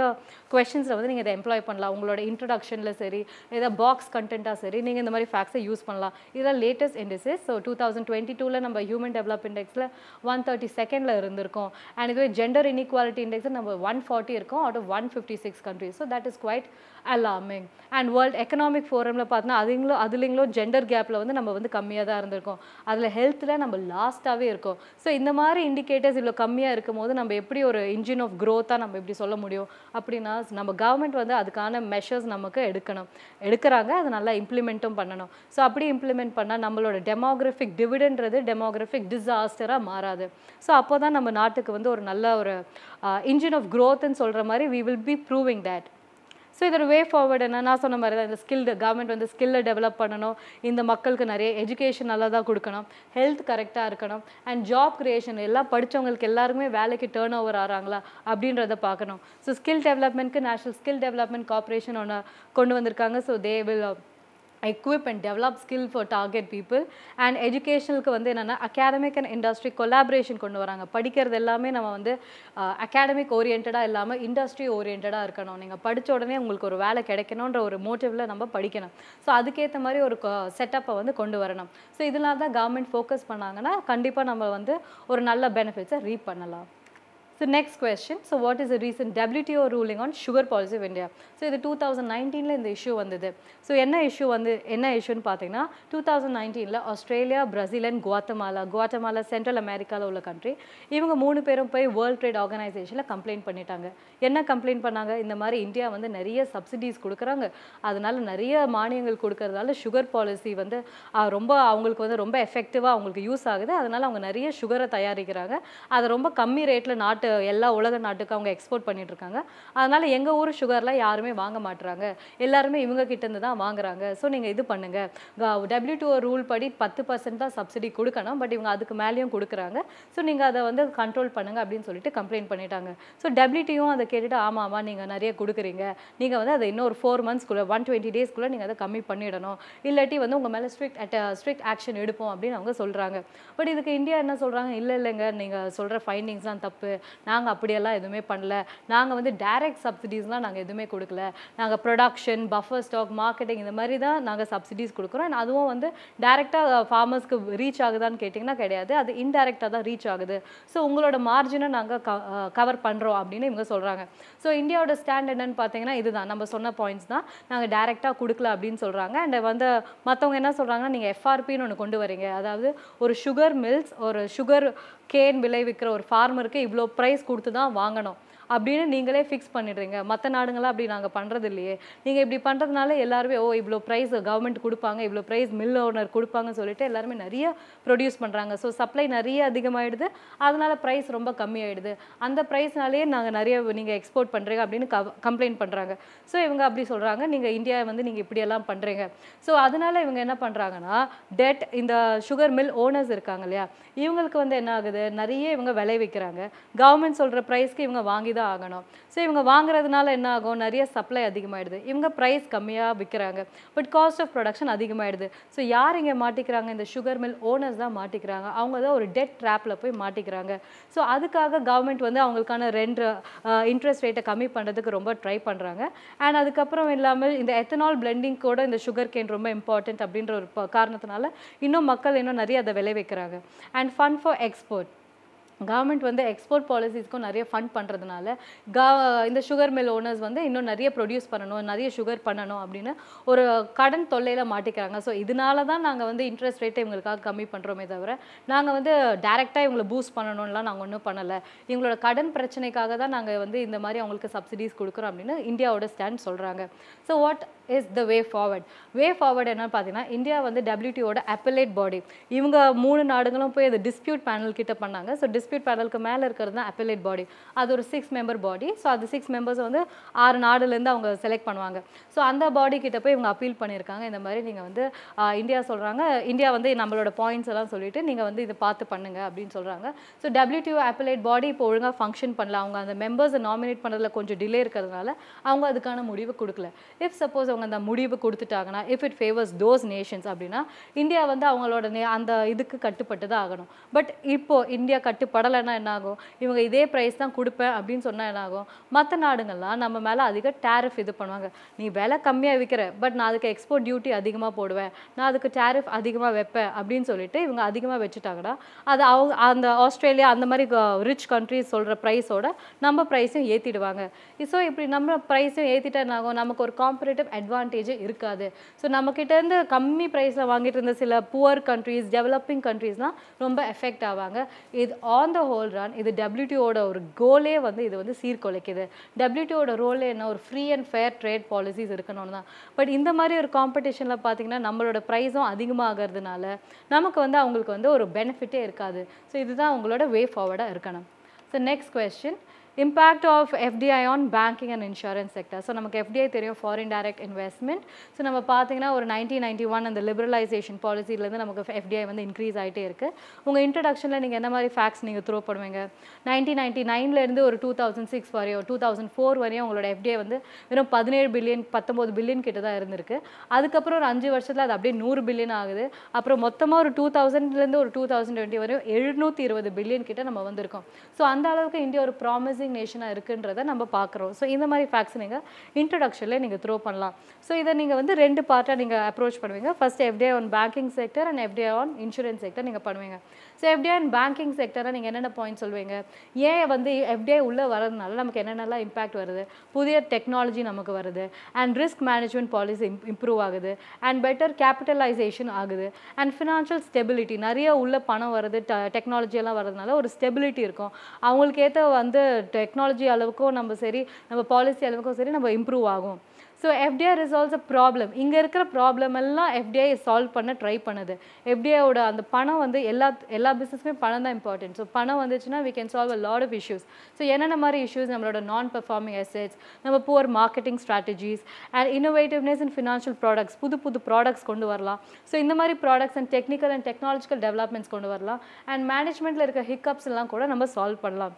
கொஷின்ஸில் வந்து நீங்கள் இதை எம்ப்ளாய் பண்ணலாம். உங்களோட இன்ட்ரடக்ஷனில் சரி ஏதாவது பாக்ஸ் கண்டென்ட்டாக சரி நீங்கள் இந்த மாதிரி ஃபேக்ட்ஸை யூஸ் பண்ணலாம். இதெல்லாம் latest indices so two thousand twenty டூவில் நம்ம ஹியூமன் டெவலப் இண்டெக்ஸில் ஒன் தேர்ட்டி செகண்டில் இருந்திருக்கோம். அண்ட் இதுவே ஜெண்டர் இன்இக்வாலிட்டி இண்டெக்ஸில் நம்ம ஒன் ஃபார்ட்டி இருக்கும் out of one fifty six countries so that is quite alarming and world economic ஃபோரமில் பார்த்தோன்னா அதுங்களும் அதுலேங்களும் ஜெண்டர் கேப்பில் வந்து நம்ம வந்து கம்மியாக தான் இருந்திருக்கோம். அதில் ஹெல்த்தில் நம்ம லாஸ்ட்டாகவே இருக்கோம். ஸோ இந்த மாதிரி இண்டிகேட்டர்ஸ் இவ்வளோ கம்மியாக இருக்கும் போது நம்ம எப்படி ஒரு இன்ஜின் ஆஃப் க்ரோத்தாக நம்ம எப்படி சொல்ல முடியும்? அப்படின்னா நம்ம கவர்மெண்ட் வந்து அதுக்கான மெஷர்ஸ் நமக்கு எடுக்கணும். எடுக்கிறாங்க அதை நல்லா இம்ப்ளிமெண்ட்டும் பண்ணணும். ஸோ அப்படி இம்ப்ளிமெண்ட் பண்ணால் நம்மளோட டெமோகிராஃபிக் டிவிடன்றது டெமோகிராஃபிக் டிசாஸ்டராக மாறாது. ஸோ அப்போ தான் நம்ம நாட்டுக்கு வந்து ஒரு நல்ல ஒரு இன்ஜின் ஆஃப் க்ரோத்துன்னு சொல்கிற மாதிரி we will be proving that so இதோட வே ஃபார்வர்ட் என்ன நான் சொன்ன மாதிரி தான் இந்த ஸ்கில் கவர்மெண்ட் வந்து ஸ்கில்லை டெவலப் பண்ணணும். இந்த மக்களுக்கு நிறைய எஜுகேஷன் நல்லா தான் கொடுக்கணும் ஹெல்த் கரெக்டாக இருக்கணும். அண்ட் ஜாப் கிரியேஷன் எல்லாம் படித்தவங்களுக்கு எல்லாருமே வேலைக்கு டேர்ன் ஓவர் ஆகிறாங்களா அப்படின்றத பார்க்கணும். ஸோ ஸ்கில் டெவலப்மெண்ட்க்கு நேஷனல் ஸ்கில் டெவலப்மெண்ட் கார்பரேஷன் ஒன்று கொண்டு வந்திருக்காங்க. So they will equip and develop skill for target people. And educationalக்கு வந்து என்னென்னா academic and industry collaboration கொண்டு வராங்க. படிக்கிறது எல்லாமே நம்ம வந்து அகாடமிக் ஓரியன்டாக இல்லாமல் இண்டஸ்ட்ரி ஓரியன்டாக இருக்கணும். நீங்கள் படித்த உடனே உங்களுக்கு ஒரு வேலை கிடைக்கணுன்ற ஒரு மோட்டிவில் நம்ம படிக்கணும். ஸோ அதுக்கேற்ற மாதிரி ஒரு செட்டப்பை வந்து கொண்டு வரணும். ஸோ இதனால தான் கவர்மெண்ட் ஃபோக்கஸ் பண்ணாங்கன்னா கண்டிப்பாக நம்ம வந்து ஒரு நல்ல பெனிஃபிட்ஸை ரீப் பண்ணலாம். So next question, so what is the recent WTO ruling on sugar policy of India? So இது டூ தௌசண்ட் நைன்டீனில் இந்த இஷ்யூ வந்தது. ஸோ என்ன இஷ்யூ வந்து என்ன இஷ்யூன்னு பார்த்தீங்கன்னா டூ தௌசண்ட் நைன்டீனில் Australia Brazil and Guatemala Guatemala central அமெரிக்காவில் உள்ள கண்ட்ரி இவங்க மூணு பேரும் போய் வேர்ல்ட் ட்ரேட் ஆர்கனைசேஷனில் கம்ப்ளைண்ட் பண்ணிட்டாங்க. என்ன கம்ப்ளைண்ட் பண்ணாங்க? இந்த மாதிரி இந்தியா வந்து நிறைய சப்சிடிஸ் கொடுக்குறாங்க. அதனால நிறைய மானியங்கள் கொடுக்கறதால சுகர் பாலிசி வந்து ரொம்ப அவங்களுக்கு வந்து ரொம்ப எஃபெக்டிவாக அவங்களுக்கு யூஸ் ஆகுது. அதனால அவங்க நிறைய சுகரை தயாரிக்கிறாங்க. அதை ரொம்ப கம்மி ரேட்டில் நாட்டு எல்லா உலக நாட்டுக்கு அவங்க எக்ஸ்போர்ட் பண்ணிகிட்ருக்காங்க அதனால் எங்கள் ஊர் சுகர்லாம் யாருமே வாங்க மாட்டுறாங்க எல்லாருமே இவங்க கிட்டேருந்து தான் வாங்குறாங்க. ஸோ நீங்கள் இது பண்ணுங்க. டபிள்யூடிஓ ரூல் படி பத்து பர்சன்ட் தான் சப்சிடி கொடுக்கணும். பட் இவங்க அதுக்கு மேலேயும் கொடுக்குறாங்க. ஸோ நீங்கள் அதை வந்து கண்ட்ரோல் பண்ணுங்க அப்படின்னு சொல்லிட்டு கம்ப்ளைண்ட் பண்ணிட்டாங்க. ஸோ டபிள்யூடிஓ அதை கேட்டுட்டு ஆமாம் ஆமாம் நீங்கள் நிறைய கொடுக்குறீங்க. நீங்கள் வந்து அதை இன்னொரு ஃபோர் மந்த்ஸ்க்குள்ளே ஒன் டுவெண்ட்டி டேஸ்க்குள்ளே நீங்கள் அதை கம்மி பண்ணிடணும். இல்லாட்டி வந்து உங்கள் மேலே ஸ்ட்ரிக்ட் அட் ஸ்ட்ரிக்ட் ஆக்ஷன் எடுப்போம் அப்படின்னு அவங்க சொல்கிறாங்க பட் இதுக்கு இந்தியா என்ன சொல்கிறாங்க இல்லை இல்லைங்க. நீங்கள் சொல்கிற ஃபைண்டிங்ஸ்லாம் தப்பு. நாங்கள் அப்படியெல்லாம் எதுவுமே பண்ணல. நாங்கள் வந்து டைரக்ட் சப்சிடிஸ்லாம் நாங்கள் எதுவுமே கொடுக்கல. நாங்கள் ப்ரொடக்ஷன் பஃபர் ஸ்டாக் மார்க்கெட்டிங் இந்த மாதிரி தான் நாங்கள் சப்சிடிஸ் கொடுக்குறோம். அதுவும் வந்து டைரெக்டாக ஃபார்மர்ஸ்க்கு ரீச் ஆகுதான்னு கேட்டிங்கன்னா கிடையாது. அது இன்டைரக்டாக தான் ரீச் ஆகுது. ஸோ உங்களோட மார்ஜினை நாங்கள் கவர் பண்ணுறோம் அப்படின்னு இவங்க சொல்கிறாங்க ஸோ இந்தியாவோட ஸ்டாண்ட் என்னன்னு பார்த்தீங்கன்னா இதுதான். நம்ம சொன்ன பாயிண்ட்ஸ் தான். நாங்கள் டைரெக்டாக கொடுக்கல அப்படின்னு சொல்கிறாங்க அண்ட் வந்து மற்றவங்க என்ன சொல்கிறாங்கன்னா நீங்கள் எஃப்ஆர்பின்னு ஒன்று கொண்டு வரீங்க. அதாவது ஒரு சுகர் மில்ஸ் ஒரு சுகர் கேன் விளைவிக்கிற ஒரு ஃபார்மருக்கு இவ்வளோ ப்ரைஸ் கொடுத்து தான் வாங்கணும். அப்படின்னு நீங்களே ஃபிக்ஸ் பண்ணிடுறீங்க. மற்ற நாடுங்களாம் அப்படி நாங்கள் பண்ணுறது இல்லையே நீங்கள் இப்படி பண்ணுறதுனால எல்லாருமே ஓ இவ்வளோ ப்ரைஸ் கவர்மெண்ட் கொடுப்பாங்க இவ்வளோ ப்ரைஸ் மில் ஓனர் கொடுப்பாங்கன்னு சொல்லிட்டு எல்லாருமே நிறைய ப்ரொடியூஸ் பண்ணுறாங்க ஸோ சப்ளை நிறைய அதிகமாகிடுது அதனால ப்ரைஸ் ரொம்ப கம்மியாயிடுது. அந்த ப்ரைஸ்னாலேயே நாங்கள் நிறைய நீங்கள் எக்ஸ்போர்ட் பண்ணுறீங்க அப்படின்னு கம்ப்ளைண்ட் பண்ணுறாங்க ஸோ இவங்க அப்படி சொல்கிறாங்க நீங்கள் இந்தியா வந்து நீங்கள் இப்படியெல்லாம் பண்ணுறீங்க ஸோ அதனால இவங்க என்ன பண்ணுறாங்கன்னா டெட் இந்த சுகர் மில் ஓனர்ஸ் இருக்காங்க இல்லையா? இவங்களுக்கு வந்து என்ன ஆகுது? நிறைய இவங்க விளைவிக்கிறாங்க. கவர்மெண்ட் சொல்கிற ப்ரைஸ்க்கு இவங்க வாங்கி தான் ஆகணும் ஸோ இவங்க வாங்குறதுனால என்ன ஆகும்? நிறைய சப்ளை அதிகமாயிடுது. இவங்க ப்ரைஸ் கம்மியாக விற்கிறாங்க பட் காஸ்ட் ஆஃப் ப்ரொடக்ஷன் அதிகமாயிடுது. ஸோ யார் இங்கே மாட்டிக்கிறாங்க? இந்த சுகர் மில் ஓனர்ஸ் தான் மாட்டிக்கிறாங்க. அவங்க தான் ஒரு டெட் ட்ராப்பில் போய் மாட்டிக்கிறாங்க. ஸோ அதுக்காக கவர்மெண்ட் வந்து அவங்களுக்கான ரெண்டு இன்ட்ரெஸ்ட் ரேட்டை கம்மி பண்ணுறதுக்கு ரொம்ப ட்ரை பண்ணுறாங்க அண்ட் அதுக்கப்புறம் இல்லாமல் இந்த எத்தனால் பிளெண்டிங் கூட இந்த சுகர் கேன் ரொம்ப இம்பார்ட்டன்ட் அப்படின்ற ஒரு காரணத்தினால இன்னும் மக்கள் இன்னும் நிறைய அதை விளைவிக்கிறாங்க. And fun for export government வந்து எக்ஸ்போர்ட் பாலிசிஸ்க்கும் நிறைய ஃபண்ட் பண்ணுறதுனால கா இந்த சுகர் மில் ஓனர்ஸ் வந்து இன்னும் நிறைய ப்ரொடியூஸ் பண்ணணும் நிறைய சுகர் பண்ணணும் அப்படின்னு ஒரு கடன் தொல்லையில் மாட்டிக்கிறாங்க. ஸோ இதனால தான் நாங்கள் வந்து இன்ட்ரெஸ்ட் ரேட்டை இவங்களுக்காக கம்மி பண்ணுறோமே தவிர நாங்கள் வந்து டேரெக்டாக இவங்களை பூஸ்ட் பண்ணணும்லாம் நாங்கள் ஒன்றும் பண்ணலை. இவங்களோட கடன் பிரச்சனைக்காக தான் நாங்கள் வந்து இந்த மாதிரி அவங்களுக்கு சப்சிடிஸ் கொடுக்குறோம் அப்படின்னு இந்தியாவோட ஸ்டாண்ட் சொல்கிறாங்க so what is the way forward way forward என்னன்னு பார்த்தீங்கன்னா இந்தியா வந்து டபிள்யூடியோட அப்பலேட் பாடி இவங்க மூணு நாடுகளும் போய் அது டிஸ்பியூட் பேனல் கிட்ட பண்ணாங்க. ஸோ டிஸ்பியூட் பேனலுக்கு மேலே இருக்கிறது தான் அப்பலேட் பாடி அது ஒரு சிக்ஸ் மெம்பர் பாடி ஸோ அது சிக்ஸ் மெம்பர்ஸ் வந்து ஆறு நாடுலேருந்து அவங்க செலக்ட் பண்ணுவாங்க. ஸோ அந்த பாடி கிட்ட போய் இவங்க அப்பீல் பண்ணியிருக்காங்க. இந்த மாதிரி நீங்கள் வந்து இந்தியா சொல்கிறாங்க இந்தியா வந்து நம்மளோட பாயிண்ட்ஸ் எல்லாம் சொல்லிட்டு நீங்கள் வந்து இதை பார்த்து பண்ணுங்க அப்படின்னு சொல்கிறாங்க ஸோ டபிள்யூடிஓ அப்பலேட் பாடி இப்போ ஒழுங்காக ஃபங்க்ஷன் பண்ணல. அவங்க அந்த மெம்பர்ஸை நாமினேட் பண்ணுறதுல கொஞ்சம் டிலே இருக்கிறதுனால அவங்க அதுக்கான முடிவு கொடுக்கல. இஃப் சப்போஸ் ஒருத்தவங்க அந்த முடிவு கொடுத்துட்டாங்கன்னா if it favours those nations அப்படின்னா இந்தியா வந்து அவங்களோட நே அந்த இதுக்கு கட்டுப்பட்டு தான் ஆகணும். பட் இப்போ இந்தியா கட்டுப்படலைன்னா என்ன ஆகும் இவங்க இதே ப்ரைஸ் தான் கொடுப்பேன் அப்படின்னு சொன்னால் என்ன ஆகும் மற்ற நாடுங்கள்லாம் நம்ம மேலே அதிக டேரிஃப் இது பண்ணுவாங்க. நீ விலை கம்மியாக விற்கிற பட் நான் அதுக்கு எக்ஸ்போர்ட் டியூட்டி அதிகமாக போடுவேன். நான் அதுக்கு டேரிஃப் அதிகமாக வைப்பேன் அப்படின்னு சொல்லிட்டு இவங்க அதிகமாக வச்சுட்டாங்கன்னா அது அவங்க அந்த ஆஸ்திரேலியா அந்த மாதிரி ரிச் கண்ட்ரிஸ் சொல்கிற ப்ரைஸோட நம்ம ப்ரைஸையும் ஏற்றிடுவாங்க ஸோ இப்படி நம்ம ப்ரைஸையும் ஏற்றிட்டா என்னாகும்? நமக்கு ஒரு காம்படேட்டிவ் அட்வான்டேஜ் அட்வான்டேஜே இருக்காது. ஸோ நம்மக்கிட்டேருந்து கம்மி ப்ரைஸில் வாங்கிட்டு இருந்த சில புவர் கண்ட்ரீஸ் டெவலப்பிங் கண்ட்ரீஸ்லாம் ரொம்ப எஃபெக்ட் ஆவாங்க. இது ஆன் த ஹோல் ரன் இது டபிள்யூடிஓட ஒரு கோலே வந்து இது வந்து சீர்குலைக்குது. டபிள்யூடிஓட ரோலே என்ன? ஒரு free and fair trade policies இருக்கணும்னு தான். பட் இந்த மாதிரி ஒரு காம்படிஷனில் பார்த்தீங்கன்னா நம்மளோட ப்ரைஸும் அதிகமாகிறதுனால நமக்கு வந்து அவங்களுக்கு வந்து ஒரு பெனிஃபிட்டே இருக்காது. ஸோ இதுதான் அவங்களோட வே ஃபார்வர்டாக இருக்கணும். So next question impact of FDI on banking and insurance sector so நமக்கு எஃப்டிஐ தெரியும் ஃபாரின் டைரக்ட் இன்வெஸ்ட்மெண்ட் ஸோ நம்ம பார்த்தீங்கன்னா ஒரு நைன்டீன் நைன்டி ஒன் அந்த லிபரலைசேஷன் பாலிசிலேருந்து நமக்கு எஃப்டிஐ வந்து இன்க்ரீஸ் ஆகிட்டே இருக்குது உங்கள் இன்ட்ரடக்ஷனில் நீங்கள் என்ன மாதிரி ஃபேக்ட்ஸ் நீங்கள் த்ரோ பண்ணுவீங்க? நைன்டீன் நைன்டி நைன்லேருந்து ஒரு டூ தௌசண்ட் சிக்ஸ் வரையும் டூ தௌசண்ட் ஃபோர் வரையும் உங்களோட எஃப்டிஐ வந்து வெறும் பதினேழு பில்லியன் பத்தொம்போது பில்லியன் கிட்ட தான் இருந்திருக்கு. அதுக்கப்புறம் ஒரு அஞ்சு வருஷத்தில் அது அப்படியே நூறு பில்லியன் ஆகுது. அப்புறம் மொத்தமாக ஒரு டூ தௌசண்ட்லேருந்து ஒரு டூ தௌசண்ட் டுவெண்ட்டி வரையும் எழுநூற்றி இருபது பில்லியன் கிட்ட நம்ம வந்திருக்கோம். ஸோ அந்த அளவுக்கு இந்தியா ஒரு ப்ராமிசிங் நேஷனாக இருக்குன்றதை நம்ம பார்க்குறோம். ஸோ இந்த மாதிரி ஃபேக்ட்ஸ் நீங்கள் இன்ட்ரடக்ஷனில் நீங்கள் த்ரோ பண்ணலாம். ஸோ இதை நீங்கள் வந்து ரெண்டு பார்ட்டாக நீங்கள் அப்ரோச் பண்ணுவீங்க. First FDI on banking sector and FDI on insurance sector நீங்கள் பண்ணுவீங்க. ஸோ எஃப்டிஐ அண்ட் பேங்கிங் செக்டரை நீங்கள் என்னென்ன பாயிண்ட் சொல்வீங்க? ஏன் வந்து எஃப்டிஐ உள்ளே வரதுனால நமக்கு என்னென்னலாம் இம்பாக்ட் வருது? புதிய டெக்னாலஜி நமக்கு வருது. And risk management policy improve ஆகுது. அண்ட் பெட்டர் கேபிட்டலைசேஷன் ஆகுது. அண்ட் ஃபினான்ஷியல் ஸ்டெபிலிட்டி நிறைய உள்ள பணம் வருது டெக்னாலஜியெல்லாம் வரதுனால ஒரு ஸ்டெபிலிட்டி இருக்கும். அவங்களுக்கு ஏற்ற வந்து டெக்னாலஜி அளவுக்கும் நம்ம சரி நம்ம பாலிசி அளவுக்கும் சரி நம்ம இம்ப்ரூவ் ஆகும். So FDI resolves a problem இங்கே இருக்கிற ப்ராப்ளம் எல்லாம் எஃப்டிஐ சால்வ் பண்ண ட்ரை பண்ணுது. எஃப்டிஐயோட அந்த பணம் வந்து எல்லா எல்லா பிஸ்னஸ்க்குமே பணம் தான் இம்பார்ட்டன்ட் ஸோ பணம் வந்துச்சுன்னா we can solve a lot of issues so என்னென்ன மாதிரி இஷ்யூஸ் நம்மளோட நான் பெர்ஃபார்மிங் எசெட்ஸ் நம்ம poor marketing strategies and innovativeness in financial products புது புது ப்ராடக்ட்ஸ் கொண்டு வரலாம். ஸோ இந்த மாதிரி products and technical and technological developments கொண்டு வரலாம். அண்ட் மேனேஜ்மெண்ட்டில் இருக்க ஹிக்கப்ஸ் எல்லாம் கூட நம்ம சால்வ் பண்ணலாம்.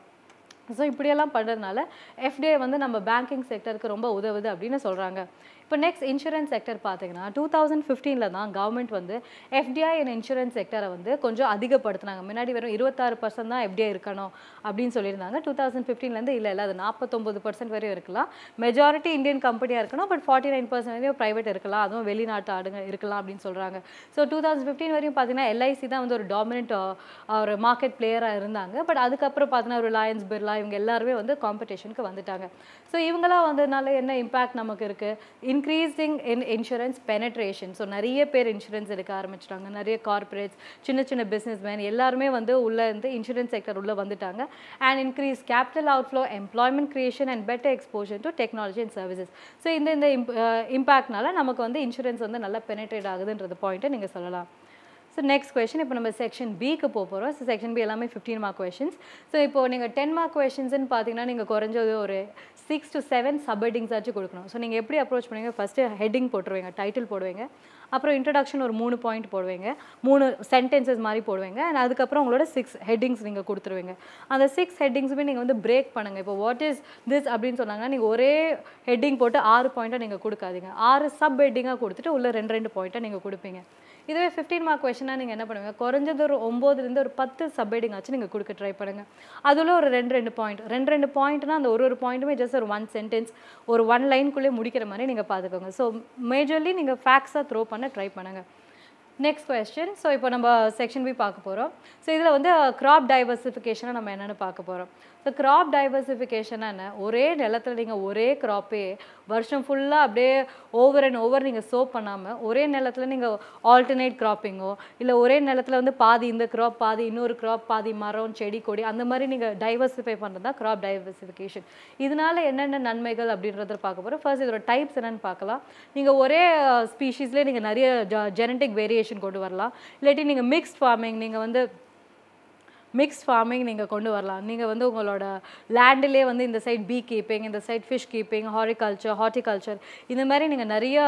ஸோ இப்படியெல்லாம் பண்ணுறதுனால எஃப்டிஐ வந்து நம்ம பேங்கிங் செக்டருக்கு ரொம்ப உதவுது அப்படின்னு சொல்கிறாங்க இப்போ நெக்ஸ்ட் இன்சூரன்ஸ் செக்டர் பார்த்தீங்கன்னா டூ தௌசண்ட் ஃபிஃப்டீனில் தான் கவர்மெண்ட் வந்து எஃப்டிஐ அண்ட் இன்சூரன்ஸ் செக்டரை வந்து கொஞ்சம் அதிகப்படுத்துனாங்க. முன்னாடி வெறும் இருபத்தாறு பர்சன்ட் தான் எஃப்டிஐ இருக்கணும் அப்படின்னு சொல்லியிருந்தாங்க. டூ தௌசண்ட் ஃபிஃப்டீன்லேருந்து இல்லை இல்லை அது நாற்பத்தொம்பது பர்சன்ட் வரையும் இருக்கலாம். மெஜாரிட்டி இந்தியன் கம்பெனியாக இருக்கணும் பட் ஃபார்ட்டி நைன் பர்சன்ட் வரையும் ப்ரைவேட் இருக்கலாம். அதுவும் வெளிநாட்டு ஆடுங்க இருக்கலாம் அப்படின்னு சொல்கிறாங்க ஸோ டூ தௌசண்ட் ஃபிஃப்டீன் வரையும் பார்த்தீங்கன்னா எல்ஐசி தான் வந்து ஒரு டாமினன்ட் ஒரு மார்க்கெட் பிளேயராக இருந்தாங்க. பட் அதுக்கப்புறம் பார்த்தீங்கன்னா ரிலையன்ஸ் பிர்லா இவங்க எல்லாருமே வந்து காம்படிஷனுக்கு வந்துட்டாங்க. ஸோ இவங்களாம் வந்ததுனால என்ன இம்பாக்ட் நமக்கு இருக்குது in increasing in insurance penetration so நிறைய பேர் இன்சூரன்ஸ் எடுக்க ஆரம்பிச்சிட்டாங்க. நிறைய கார்ப்பரேட்ஸ் சின்ன சின்ன பிஸ்னஸ் மேன் எல்லாருமே வந்து உள்ளே இருந்து இன்சூரன்ஸ் செக்டர் உள்ளே வந்துட்டாங்க. And increase capital outflow employment creation and better exposure to technology and services so இந்த இந்த இம்பாக்ட்னால நமக்கு வந்து இன்சூரன்ஸ் வந்து நல்லா பெனட்ரேட் ஆகுதுன்றது பாயிண்ட்டை நீங்கள் சொல்லலாம். ஸோ நெக்ஸ்ட் கொஷின் இப்போ நம்ம செக்ஷன் பிக்கு போக போகிறோம் ஸோ செக்ஷன் பி எல்லாமே ஃபிஃப்டீன் மார்க் கொஷின்ஸ் ஸோ இப்போ நீங்கள் டென் மார்க் கொஷின்ஸ்னு பார்த்தீங்கன்னா நீங்கள் குறைஞ்சது ஒரு சிக்ஸ் டு செவன் சப்ஹெட்டிங்ஸ் ஆச்சு கொடுக்கணும். ஸோ நீங்கள் எப்படி அப்ரோச் பண்ணுவீங்க? ஃபஸ்ட்டு ஹெட்டிங் போட்டுருவீங்க டைட்டில் போடுவீங்க. அப்புறம் இன்ட்ரடக்ஷன் ஒரு மூணு பாயிண்ட் போடுவீங்க. மூணு சென்டென்சஸ் மாதிரி போடுவீங்க. அண்ட் அதுக்கப்புறம் உங்களோட சிக்ஸ் ஹெட்டிங்ஸ் நீங்கள் கொடுத்துருவீங்க. அந்த சிக்ஸ் ஹெட்டிங்ஸுமே நீங்கள் வந்து பிரேக் பண்ணுங்கள் இப்போ வாட் இஸ் திஸ் அப்படின்னு சொன்னாங்கன்னா நீங்கள் ஒரே ஹெட்டிங் போட்டு ஆறு பாயிண்ட்டாக நீங்கள் கொடுக்காதீங்க. ஆறு சப் ஹெட்டிங்காக கொடுத்துட்டு உள்ள ரெண்டு ரெண்டு பாயிண்ட்டாக நீங்கள் கொடுப்பீங்க. இதுவே ஃபிஃப்டீன் மார்க் கொஷனாக நீங்கள் என்ன பண்ணுவீங்க? குறைஞ்சது ஒரு ஒம்போதுலேருந்து ஒரு பத்து சப்ஹெட்டிங் ஆச்சு நீங்கள் கொடுக்க ட்ரை பண்ணுங்கள் அதில் ஒரு ரெண்டு ரெண்டு பாயிண்ட் ரெண்டு ரெண்டு பாயிண்ட்னா அந்த ஒரு ஒரு பாயிண்ட்டுமே ஜஸ்ட் ஒரு ஒன் சென்டென்ஸ் ஒரு ஒன் லைனுக்குள்ளே முடிக்கிற மாதிரி நீங்கள் பார்த்துக்கோங்க. ஸோ மேஜர்லி நீங்கள் ஃபேக்ஸாக த்ரோ பண்ண ட்ரை பண்ணுங்கள் நெக்ஸ்ட் கொஸ்டின் ஸோ இப்போ நம்ம செக்ஷன் பி பார்க்க போகிறோம் ஸோ இதில் வந்து uh, க்ராப் டைவர்சிஃபிகேஷனை நம்ம என்னென்னு பார்க்க போகிறோம் ஸோ க்ராப் டைவர்சிஃபிகேஷன் என்ன? ஒரே நிலத்தில் நீங்கள் ஒரே க்ராப்பே வருஷம் ஃபுல்லாக அப்படியே ஓவர் அண்ட் ஓவர் நீங்கள் சோப் பண்ணாமல் ஒரே நிலத்தில் நீங்கள் ஆல்டர்னேட் க்ராப்பிங்கோ இல்லை ஒரே நிலத்தில் வந்து பாதி இந்த க்ராப் பாதி இன்னொரு க்ராப் பாதி மரம் செடி கொடி அந்த மாதிரி நீங்கள் டைவர்சிஃபை பண்ணுறது தான் க்ராப் டைவர்சிஃபிகேஷன் இதனால் என்னென்ன நன்மைகள் அப்படின்றத பார்க்க போகிறோம் ஃபர்ஸ்ட் இதோட டைப்ஸ் என்னென்னு பார்க்கலாம். நீங்கள் ஒரே uh, ஸ்பீஷீஸ்லேயே நீங்கள் நிறைய uh, ஜெனட்டிக் வேரியேஷன் கொண்டு வரலாம். இல்லாட்டி நீங்கள் மிக்ஸ்ட் ஃபார்மிங் நீங்கள் வந்து மிக்ஸ் ஃபார்மிங் நீங்கள் கொண்டு வரலாம். நீங்கள் வந்து உங்களோட லேண்டிலே வந்து இந்த சைட் பீ கீப்பிங் இந்த side fish keeping horticulture horticulture இந்த மாதிரி நீங்கள் நிறைய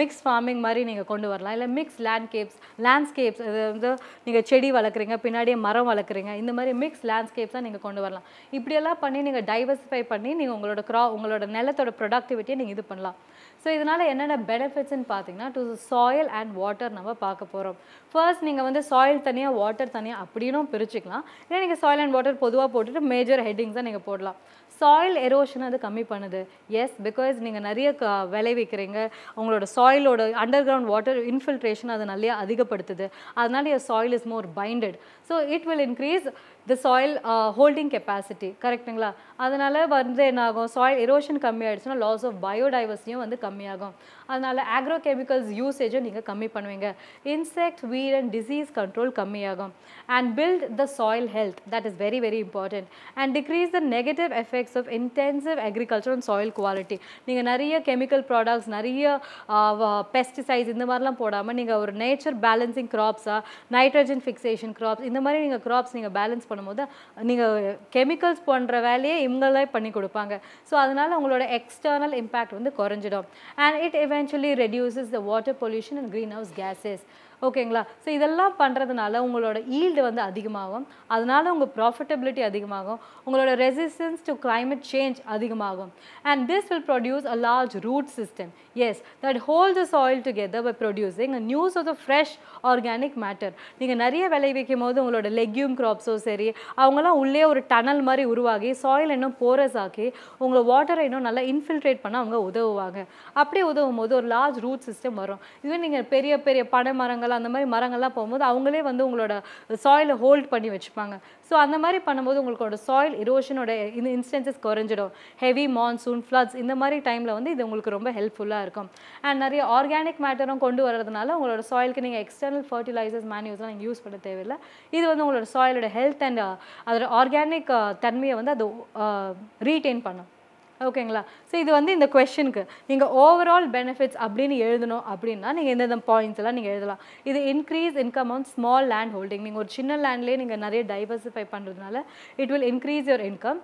மிக்ஸ் ஃபார்மிங் மாதிரி நீங்கள் கொண்டு வரலாம். இல்லை மிக்ஸ் லேண்ட்கேப்ஸ் லேண்ட்ஸ்கேப்ஸ் இது வந்து நீங்கள் செடி வளர்க்குறீங்க பின்னாடியே மரம் வளர்க்குறீங்க இந்த மாதிரி மிக்ஸ் லேண்ட்ஸ்கேப்ஸாக நீங்கள் கொண்டு வரலாம். இப்படியெல்லாம் பண்ணி நீங்கள் டைவர்சிஃபை பண்ணி நீங்கள் உங்களோட க்ரா உங்களோட நிலத்தோட ப்ரொடக்டிவிட்டியை நீங்கள் இது பண்ணலாம். ஸோ இதனால் என்னென்ன பெனிஃபிட்ஸ்னு பார்த்தீங்கன்னா டு சாயில் அண்ட் வாட்டர் நம்ம பார்க்க போகிறோம் ஃபர்ஸ்ட் நீங்கள் வந்து சாயில் தனியாக வாட்டர் தனியாக அப்படின்னும் பிரிச்சுக்கலாம். இல்லை நீங்கள் சாயில் அண்ட் வாட்டர் பொதுவாக போட்டுட்டு மேஜர் ஹெட்டிங்ஸாக நீங்கள் போடலாம். சாயில் எரோஷன் அது கம்மி பண்ணுது. எஸ் பிகாஸ் நீங்கள் நிறைய க விளைவிக்கிறீங்க உங்களோட சாயிலோட அண்டர் கிரவுண்ட் வாட்டர் இன்ஃபில்ட்ரேஷன் அது நிறைய அதிகப்படுத்துது. அதனால your soil is more binded so it will increase the soil holding capacity கரெக்ட்டுங்களா அதனால் வந்து என்னாகும்? சாயில் எரோஷன் கம்மியாயிடுச்சுன்னா லாஸ் ஆஃப் பயோடைவர்சிட்டியும் வந்து கம்மியாகும். அதனால் ஆக்ரோ கெமிக்கல்ஸ் யூசேஜை நீங்கள் கம்மி பண்ணுவீங்க. Insect weed and disease control கம்மியாகும். And build the soil health that is very very important and decrease the negative effects of intensive agriculture and soil quality நீங்கள் நிறைய கெமிக்கல் ப்ராடக்ட்ஸ் நிறைய பெஸ்டிசைட்ஸ் இந்த மாதிரிலாம் போடாமல் நீங்கள் ஒரு நேச்சர் பேலன்சிங் க்ராப்ஸாக நைட்ரஜன் ஃபிக்சேஷன் க்ராப்ஸ் இந்த மாதிரி நீங்கள் க்ராப்ஸ் நீங்கள் பேலன்ஸ் பண்ணும்போது நீங்கள் கெமிக்கல்ஸ் பண்ணுற வேலையை இவங்களே பண்ணி கொடுப்பாங்க. ஸோ அதனால் உங்களோட எக்ஸ்டர்னல் இம்பேக்ட் வந்து குறைஞ்சிடும். And it eventually reduces the water pollution and greenhouse gases. ஓகேங்களா? ஸோ இதெல்லாம் பண்ணுறதுனால உங்களோட ஈல்டு வந்து அதிகமாகும். அதனால உங்கள் ப்ராஃபிட்டபிலிட்டி அதிகமாகும். உங்களோட ரெசிஸ்டன்ஸ் டு கிளைமேட் சேஞ்ச் அதிகமாகும். And this will produce a large root system as that hold the soil together by producing a news of the fresh organic matter நீங்கள் நிறைய விளைவிக்கும் போது உங்களோட லெக்யூம் க்ராப்ஸோ சரி அவங்களாம் உள்ளே ஒரு டனல் மாதிரி உருவாகி சாயில் இன்னும் போரஸ் ஆக்கி உங்களை வாட்டரை இன்னும் நல்லா இன்ஃபில்ட்ரேட் பண்ண அவங்க உதவுவாங்க. அப்படி உதவும் போது ஒரு லார்ஜ் ரூட் சிஸ்டம் வரும். இதுவே நீங்கள் பெரிய பெரிய பனை மரங்கள் அந்த மாதிரி மரங்கள்லாம் போகும்போது அவங்களே வந்து உங்களோட சாயிலை ஹோல்ட் பண்ணி வச்சுப்பாங்க. ஸோ அந்த மாதிரி பண்ணும்போது உங்களோட சாயில் இரோஷனோட இந்த இன்ஸ்டன்சஸ் குறைஞ்சிடும். ஹெவி மான்சூன் ஃப்ளட்ஸ் இந்த மாதிரி டைமில் வந்து இது உங்களுக்கு ரொம்ப ஹெல்ப்ஃபுல்லாக இருக்கும். அண்ட் நிறைய ஆர்கானிக் மேட்டரும் கொண்டு வரதுனால உங்களோட சாயிலுக்கு நீங்கள் எக்ஸ்டர்னல் ஃபர்டிலைசர்ஸ் மேன்யூஸ்லாம் நீங்கள் யூஸ் பண்ண தேவையில்லை. இது வந்து உங்களோட சாயிலோட ஹெல்த் அண்ட் அதோட ஆர்கானிக் தன்மையை வந்து அது ரீட்டைன் பண்ணும். ஓகேங்களா? ஸோ இது வந்து இந்த கொஷனுக்கு நீங்கள் ஓவரால் பெனிஃபிட்ஸ் அப்படின்னு எழுதணும் அப்படின்னா நீங்கள் எந்தெந்த பாயிண்ட்ஸ் எல்லாம் நீங்கள் எழுதலாம். இது increase income on small land holding நீங்கள் ஒரு சின்ன லேண்ட்லேயே நீங்கள் நிறைய டைவர்சிஃபை பண்ணுறதுனால it will increase your income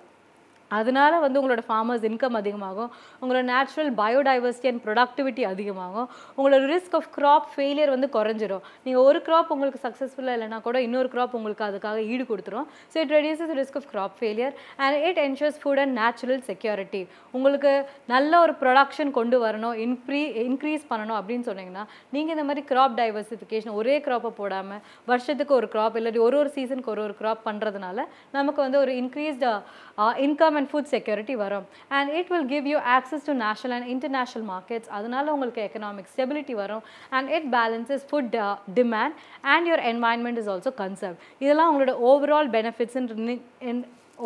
அதனால வந்து உங்களோட ஃபார்மர்ஸ் இன்கம் அதிகமாகும். உங்களோட நேச்சுரல் பயோடைவர்சிட்டி அண்ட் ப்ரொடக்டிவிட்டி அதிகமாகும். உங்களோட ரிஸ்க் ஆஃப் கிராப் ஃபெயிலியர் வந்து குறைஞ்சிரும். நீங்கள் ஒரு கிராப் உங்களுக்கு சக்ஸஸ்ஃபுல்லாக இல்லைனா கூட இன்னொரு கிராப் உங்களுக்கு அதுக்காக ஈடு கொடுத்துரும். So it reduces risk of crop failure and it ensures food and natural security உங்களுக்கு நல்ல ஒரு ப்ரொடக்ஷன் கொண்டு வரணும் இன்க்ரீ இன்க்ரீஸ் பண்ணணும் அப்படின்னு சொன்னீங்கன்னா நீங்கள் இந்த மாதிரி கிராப் டைவர்சிஃபிகேஷன் ஒரே கிராப்பை போடாமல் வருஷத்துக்கு ஒரு கிராப் இல்லாட்டி ஒரு ஒரு சீசனுக்கு ஒரு ஒரு கிராப் பண்ணுறதுனால நமக்கு வந்து ஒரு increased income and food security வரும். And it will give you access to national and international markets அதனால உங்களுக்கு எக்கனாமிக் ஸ்டெபிலிட்டி வரும். And it balances food demand and your environment is also conserve இதெல்லாம் உங்களோட ஓவரால் பெனிஃபிட்ஸ்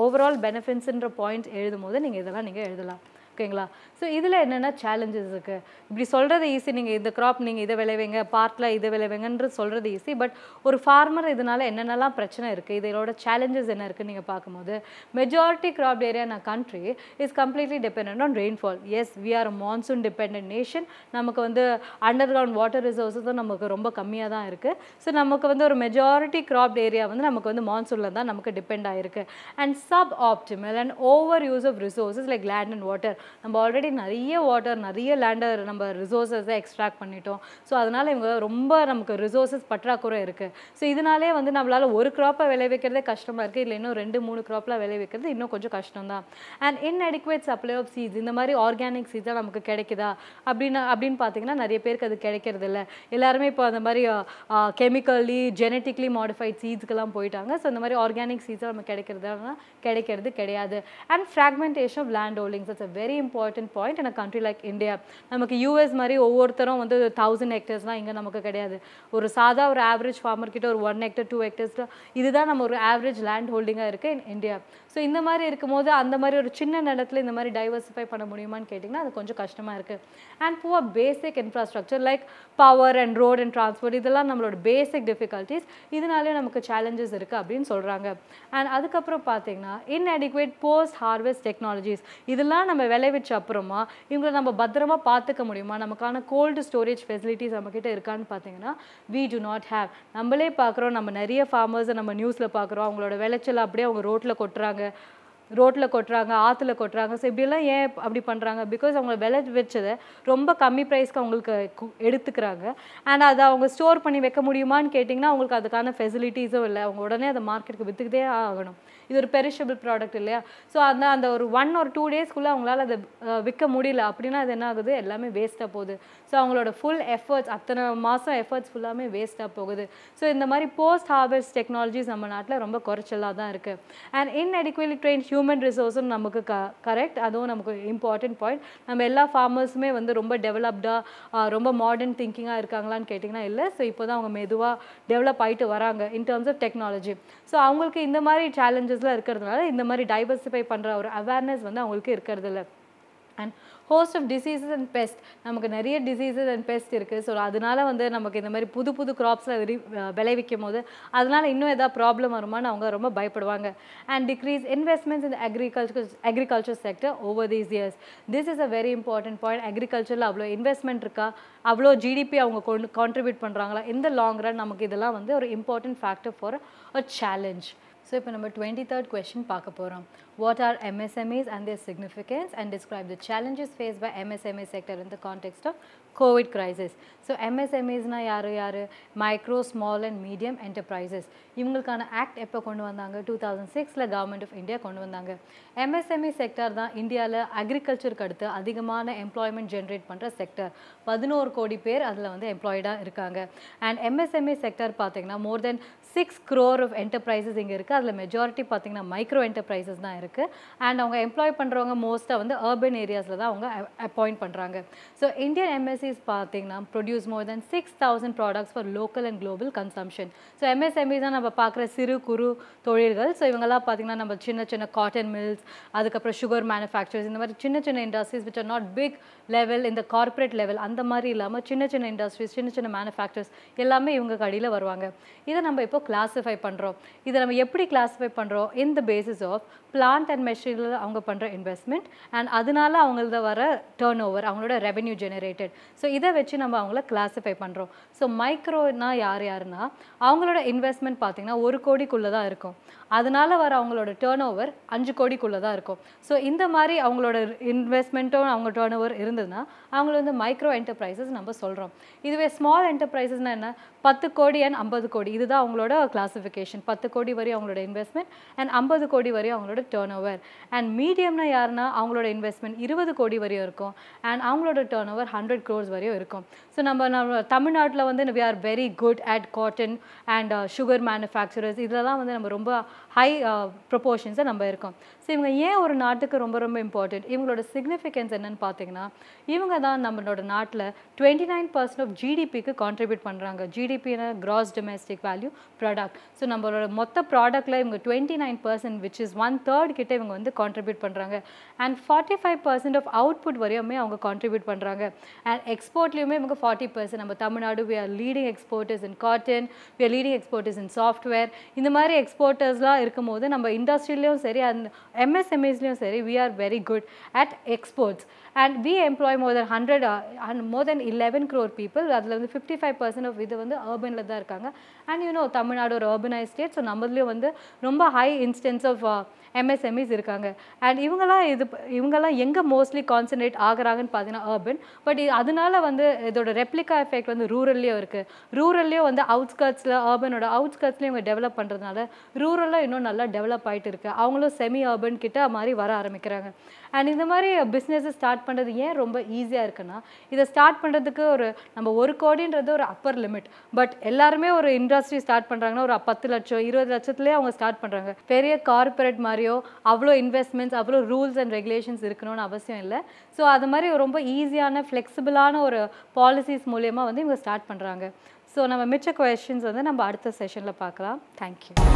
ஓவரால் பெனிஃபிட்ஸ்ன்ற point எழுதும் போது நீங்கள் இதெல்லாம் நீங்கள் எழுதலாம். ஓகேங்களா? ஸோ இதில் என்னென்ன சேலஞ்சஸ் இருக்குது இப்படி சொல்கிறது ஈஸி நீங்கள் இந்த க்ராப் நீங்கள் இதை விளைவிங்க பார்ட்டில் இதை விளைவிங்கன்றது சொல்கிறது ஈஸி பட் ஒரு ஃபார்மர் இதனால் என்னென்னலாம் பிரச்சனை இருக்குது இதோட சேலஞ்சஸ் என்ன இருக்குன்னு நீங்கள் பார்க்கும்போது மெஜாரிட்டி கிராப் ஏரியா நான் country is completely depend on rainfall as we are monsoon depend nation நமக்கு வந்து அண்டர் கிரவுண்ட் வாட்டர் ரிசோர்ஸஸும் நமக்கு ரொம்ப கம்மியாக தான் இருக்குது ஸோ நமக்கு வந்து ஒரு மெஜாரிட்டி கிராப் ஏரியா வந்து நமக்கு வந்து மான்சூனில் தான் நமக்கு டிபெண்ட் ஆகிருக்கு and sub optimal and over use of resources like land and water நம்ம ஆல்ரெடி நிறைய வாட்டர் நிறைய லேண்டர் நம்ம ரிசோர்ஸஸை எக்ஸ்ட்ராக்ட் பண்ணிட்டோம். ஸோ அதனால் இவங்க ரொம்ப நமக்கு ரிசோர்ஸஸ் பற்றாக்குறை இருக்குது ஸோ இதனாலே வந்து நம்மளால் ஒரு க்ராப்பை விளைவிக்கிறதே கஷ்டமாக இருக்குது இல்லை இன்னும் ரெண்டு மூணு க்ராப்பில் விளைவிக்கிறது இன்னும் கொஞ்சம் கஷ்டம் தான் and inadequate supply of seeds இந்த மாதிரி ஆர்கானிக் சீட்ஸாக நமக்கு கிடைக்குதா? அப்படின்னு அப்படின்னு பார்த்தீங்கன்னா நிறைய பேருக்கு அது கிடைக்கிறது இல்லை. எல்லாருமே இப்போ அந்த மாதிரி கெமிக்கலி ஜெனட்டிக்லி மாடிஃபைட் சீட்ஸ்க்கெல்லாம் போயிட்டாங்க. ஸோ இந்த மாதிரி ஆர்கானிக் சீட்ஸாக நமக்கு கிடைக்கிறதுனா கிடைக்கிறது கிடையாது. And fragmentation of land holdings it's a very very important point in a country like India நமக்கு யூஎஸ் மாதிரி ஒவ்வொருத்தரும் வந்து தௌசண்ட் ஹெக்டர்ஸ்லாம் இங்கே நமக்கு கிடையாது. ஒரு சாதா ஒரு ஆவரேஜ் ஃபார்மர் கிட்ட ஒரு ஒன் ஹெக்டர் டூ ஹெக்டர்ஸ் இதுதான் நம்ம ஒரு ஆவரேஜ் லேண்ட் ஹோல்டிங்காக இருக்குது இன் இந்தியா ஸோ இந்த மாதிரி இருக்கும்போது அந்த மாதிரி ஒரு சின்ன நிலத்துல இந்த மாதிரி டைவர்சிஃபை பண்ண முடியுமான்னு கேட்டிங்கன்னா அது கொஞ்சம் கஷ்டமாக இருக்குது and poor basic infrastructure like power and road and transport இதெல்லாம் நம்மளோட பேசிக் டிஃபிகல்ட்டிஸ் இதனாலே நமக்கு சேலஞ்சஸ் இருக்குது அப்படின்னு சொல்கிறாங்க அண்ட் அதுக்கப்புறம் பார்த்தீங்கன்னா இன்அடிக்குவேட் போஸ்ட் ஹார்வெஸ்ட் டெக்னாலஜிஸ் இதெல்லாம் நம்ம விளைவிச்ச அப்புறமா இவங்களை நம்ம பத்திரமா பார்த்துக்க முடியுமா? நமக்கான கோல்டு ஸ்டோரேஜ் ஃபெசிலிட்டிஸ் நம்மக்கிட்ட இருக்கான்னு பார்த்தீங்கன்னா வி டு நாட் ஹேவ் நம்மளே பார்க்குறோம் நம்ம நிறைய ஃபார்மர்ஸை நம்ம நியூஸில் பார்க்குறோம். அவங்களோட விளைச்சல் அப்படியே அவங்க ரோட்டில் கொட்டுறாங்க. ரோட்டில் கொட்டுறாங்க ஆற்றுல கொட்டுறாங்க. ஸோ இப்படியெல்லாம் ஏன் அப்படி பண்ணுறாங்க பிகாஸ் அவங்க விலை வச்சதை ரொம்ப கம்மி ப்ரைஸ்க்கு அவங்களுக்கு எடுத்துக்கிறாங்க. அண்ட் அதை அவங்க ஸ்டோர் பண்ணி வைக்க முடியுமான்னு கேட்டிங்கன்னா அவங்களுக்கு அதுக்கான ஃபெசிலிட்டிஸும் இல்லை. அவங்க உடனே அதை மார்க்கெட்டுக்கு விற்றுக்கிட்டே ஆகணும். இது ஒரு பெரிஷபிள் ப்ராடக்ட் இல்லையா? ஸோ அந்த அந்த ஒரு ஒன் ஒரு டூ டேஸ்க்குள்ளே அவங்களால அதை விற்க முடியல. அப்படின்னா அது என்ன ஆகுது? எல்லாமே வேஸ்ட்டாக போகுது. ஸோ அவங்களோட ஃபுல் எஃபர்ட்ஸ் அத்தனை மாதம் எஃபர்ட்ஸ் ஃபுல்லாமே வேஸ்ட்டாக போகுது. ஸோ இந்த மாதிரி போஸ்ட் ஹார்வெஸ்ட் டெக்னாலஜிஸ் நம்ம நாட்டில் ரொம்ப குறைச்சலாக தான் இருக்குது அண்ட் இன்எடிக்குவலி ட்ரெயின் ஹியூமன் ரிசோர்ஸும் நமக்கு க கரெக்ட் அதுவும் நமக்கு இம்பார்ட்டன்ட் பாயிண்ட் நம்ம எல்லா ஃபார்மர்ஸுமே வந்து ரொம்ப டெவலப்டாக ரொம்ப மாடர்ன் திங்கிங்காக இருக்காங்களான்னு கேட்டிங்கன்னா இல்லை. ஸோ இப்போ தான் அவங்க மெதுவாக டெவலப் ஆகிட்டு வராங்க in terms of technology so அவங்களுக்கு இந்த மாதிரி சேலஞ்சஸ்லாம் இருக்கிறதுனால இந்த மாதிரி டைவர்சிஃபை பண்ணுற ஒரு அவேர்னஸ் வந்து அவங்களுக்கு இருக்கிறது இல்லை and host of diseases and pest நமக்கு நிறைய டிசீசஸ் அண்ட் பெஸ்ட் இருக்குது ஸோ அதனால வந்து நமக்கு இந்த மாதிரி புது புது க்ராப்ஸில் விளைவிக்கும் போது அதனால இன்னும் ஏதாவது ப்ராப்ளம் வருமான்னு அவங்க ரொம்ப பயப்படுவாங்க. அண்ட் டிக்ரீஸ் இன்வெஸ்ட்மெண்ட்ஸ் இந்த agriculture agriculture sector over these years this is a very important point அக்ரிகல்ச்சரில் அவ்வளோ இன்வெஸ்ட்மெண்ட் இருக்கா? அவ்வளோ ஜிடிபி அவங்க கொண்டு கான்ட்ரிபியூட் பண்ணுறாங்களா இந்த லாங் ரன் நமக்கு இதெல்லாம் வந்து ஒரு important factor for a challenge so இப்போ நம்ம டுவெண்ட்டி தேர்ட் கொஸ்டின் பார்க்க போகிறோம் what are MSMEs and their significance and describe the challenges face by MSME sector in the context of COVID so எம்எஸ்எம்இஸ்னா யார் யார்? Micro small and medium enterprises இவங்களுக்கான act எப்போ கொண்டு வந்தாங்க? டூ தௌசண்ட் சிக்ஸில் government of India கொண்டு வந்தாங்க. MSME sector தான் இந்தியாவில் அக்ரிகல்ச்சருக்கு அடுத்து அதிகமான எம்ப்ளாய்மெண்ட் ஜென்ரேட் பண்ணுற செக்டர் பதினோரு கோடி பேர் அதில் வந்து எம்ப்ளாய்டாக இருக்காங்க. அண்ட் எம்எஸ்எம்இ செக்டர் பார்த்தீங்கன்னா more than six crore of enterprises இங்கே இருக்குது அதில் மெஜாரிட்டி பார்த்தீங்கன்னா மைக்ரோ என்டர்பிரைசஸ் தான் இருக்குது அண்ட் அவங்க எம்ப்ளாய் பண்ணுறவங்க மோஸ்ட்டாக வந்து அர்பன் ஏரியாஸில் தான் அவங்க அப்பாயிண்ட் பண்ணுறாங்க ஸோ இந்தியன் எம்எஸ்சிஸ் பார்த்தீங்கன்னா produce more than six thousand products for local and global consumption so MSME தான் நம்ம பார்க்குற சிறு குறு தொழில்கள். ஸோ இவங்கெல்லாம் பார்த்தீங்கன்னா நம்ம சின்ன சின்ன காட்டன் மில்ஸ் அதுக்கப்புறம் சுகர் மேனுஃபேக்சர்ஸ் இந்த மாதிரி சின்ன சின்ன industries which are not big level இந்த கார்ப்பரேட் லெவல் அந்த மாதிரி இல்லாமல் சின்ன சின்ன இண்டஸ்ட்ரீஸ் சின்ன சின்ன மேனுஃபேக்சர்ஸ் எல்லாமே இவங்க கடையில் வருவாங்க. இதை நம்ம இப்போ கிளாஸிஃபை பண்ணுறோம் இதை நம்ம எப்படி கிளாஸிஃபை பண்ணுறோம் in the basis of plant and மெஷினில் அவங்க பண்ணுற இன்வெஸ்ட்மெண்ட் அண்ட் அதனால அவங்களது வர டேர்ன் ஓவர் அவங்களோட ரெவென்யூ ஜெனரேட்டட் ஸோ இதை வச்சு நம்ம அவங்கள கிளாஸிஃபை பண்ணுறோம் ஸோ மைக்ரோனா யார் யாருன்னா அவங்களோட இன்வெஸ்ட்மெண்ட் பார்த்தீங்கன்னா ஒரு கோடிக்குள்ளே தான் இருக்கும். அதனால வர அவங்களோட டேர்ன் ஓவர் அஞ்சு கோடிக்குள்ளே தான் இருக்கும். ஸோ இந்த மாதிரி அவங்களோட இன்வெஸ்ட்மெண்ட்டும் அவங்க டேர்ன் ஓவர் இருந்ததுன்னா அவங்கள வந்து மைக்ரோ என்டர்பிரைசஸ் நம்ம சொல்கிறோம் இதுவே ஸ்மால் என்டர்பிரைசஸ்னால் என்ன? பத்து கோடி அண்ட் ஐம்பது கோடி. இதுதான் அவங்களோட கிளாஸிஃபிகேஷன் பத்து கோடி வரையும் அவங்களோட இன்வெஸ்ட்மெண்ட் அண்ட் ஐம்பது கோடி வரையும் அவங்களோட டேர்ன் ஓவர் அண்ட் மீடியம்னா யாருன்னா அவங்களோட இன்வெஸ்ட்மெண்ட் இருபது கோடி வரையும் இருக்கும். அண்ட் அவங்களோட டேர்ன் ஓவர் ஹண்ட்ரட் க்ரோர்ஸ் வரையும் இருக்கும். ஸோ நம்ம நம்ம தமிழ்நாட்டில் வந்து we are very good at cotton and sugar manufacturers இதெல்லாம் வந்து நம்ம ரொம்ப ஹை ப்ரொபோர்ஷன்ஸை uh, நம்ம இருக்கோம். ஸோ இவங்க ஏன் ஒரு நாட்டுக்கு ரொம்ப ரொம்ப இம்பார்ட்டன்ட் இவங்களோட சிக்னிஃபிகன்ஸ் என்னன்னு பார்த்தீங்கன்னா இவங்க தான் நம்மளோட நாட்டில் டுவெண்ட்டி நைன் பர்சன்ட் ஆஃப் ஜிடிபிக்கு கான்ட்ரிபியூட் பண்ணுறாங்க ஜிடிபினா gross domestic value product so நம்மளோட மொத்த ப்ராடக்ட்டில் இவங்க twenty nine percent which is one third கிட்ட இவங்க வந்து கான்ட்ரிபியூட் பண்ணுறாங்க and forty five percent of output வரையுமே அவங்க கான்ட்ரிபியூட் பண்ணுறாங்க அண்ட் எக்ஸ்போர்ட்லேயுமே இவங்க ஃபார்ட்டி பர்சன்ட் நம்ம Tamil Nadu we are leading exporters in cotton we are leading exporters in software இந்த மாதிரி எக்ஸ்போர்ட்டர்ஸ்லாம் இருக்கும்போது நம்ம இண்டஸ்ட்ரியிலையும் சரி அண்ட் எம்எஸ்எம்இஸ்லையும் சரி we are very good at exports and we employ more than hundred and more than eleven crore people அதில் வந்து fifty five percent of இது வந்து அர்பனில் தான் இருக்காங்க. அண்ட் யூனோ தமிழ்நாடு ஒரு அர்பனைஸ் ஸ்டேட் ஸோ நம்மளையும் வந்து ரொம்ப ஹை இன்ஸ்டன்ஸ் ஆஃப் எம்எஸ்எம்இஸ் இருக்காங்க. அண்ட் இவங்கெல்லாம் இது இவங்கெல்லாம் எங்கே மோஸ்ட்லி கான்சன்ட்ரேட் ஆகிறாங்கன்னு பார்த்தீங்கன்னா அர்பன் பட் அதனால வந்து இதோட ரெப்ளிகா எஃபெக்ட் வந்து ரூரல்லையும் இருக்குது ரூரல்லையும் வந்து அவுட்ஸ்கர்ட்ஸில் அர்பனோட அவுட்ஸ்கர்ட்ஸ்லையும் இவங்க டெவலப் பண்ணுறதுனால ரூரலாக இன்னும் நல்லா டெவலப் ஆகிட்டு இருக்குது அவங்களும் செமி அர்பன் கிட்ட மாதிரி வர ஆரம்பிக்கிறாங்க. அண்ட் இந்த மாதிரி பிஸ்னஸை ஸ்டார்ட் பண்ணுறது ஏன் ரொம்ப ஈஸியாக இருக்குன்னா இதை ஸ்டார்ட் பண்ணுறதுக்கு ஒரு நம்ம ஒரு கோடின்றது ஒரு அப்பர் லிமிட் பட் எல்லாருமே ஒரு இண்டஸ்ட்ரி ஸ்டார்ட் பண்ணுறாங்கன்னா ஒரு பத்து லட்சம் இருபது லட்சத்துலேயே அவங்க ஸ்டார்ட் பண்ணுறாங்க பெரிய கார்பரேட் மாதிரியோ அவ்வளோ இன்வெஸ்ட்மெண்ட்ஸ் அவ்வளோ ரூல்ஸ் அண்ட் ரெகுலேஷன்ஸ் இருக்கணும்னு அவசியம் இல்லை. ஸோ அது மாதிரி ரொம்ப ஈஸியான ஃப்ளெக்சிபிளான ஒரு பாலிசிஸ் மூலயமா வந்து இவங்க ஸ்டார்ட் பண்ணுறாங்க ஸோ நம்ம மிச்ச கொஷின்ஸ் வந்து நம்ம அடுத்த செஷனில் பார்க்கலாம். தேங்க்யூ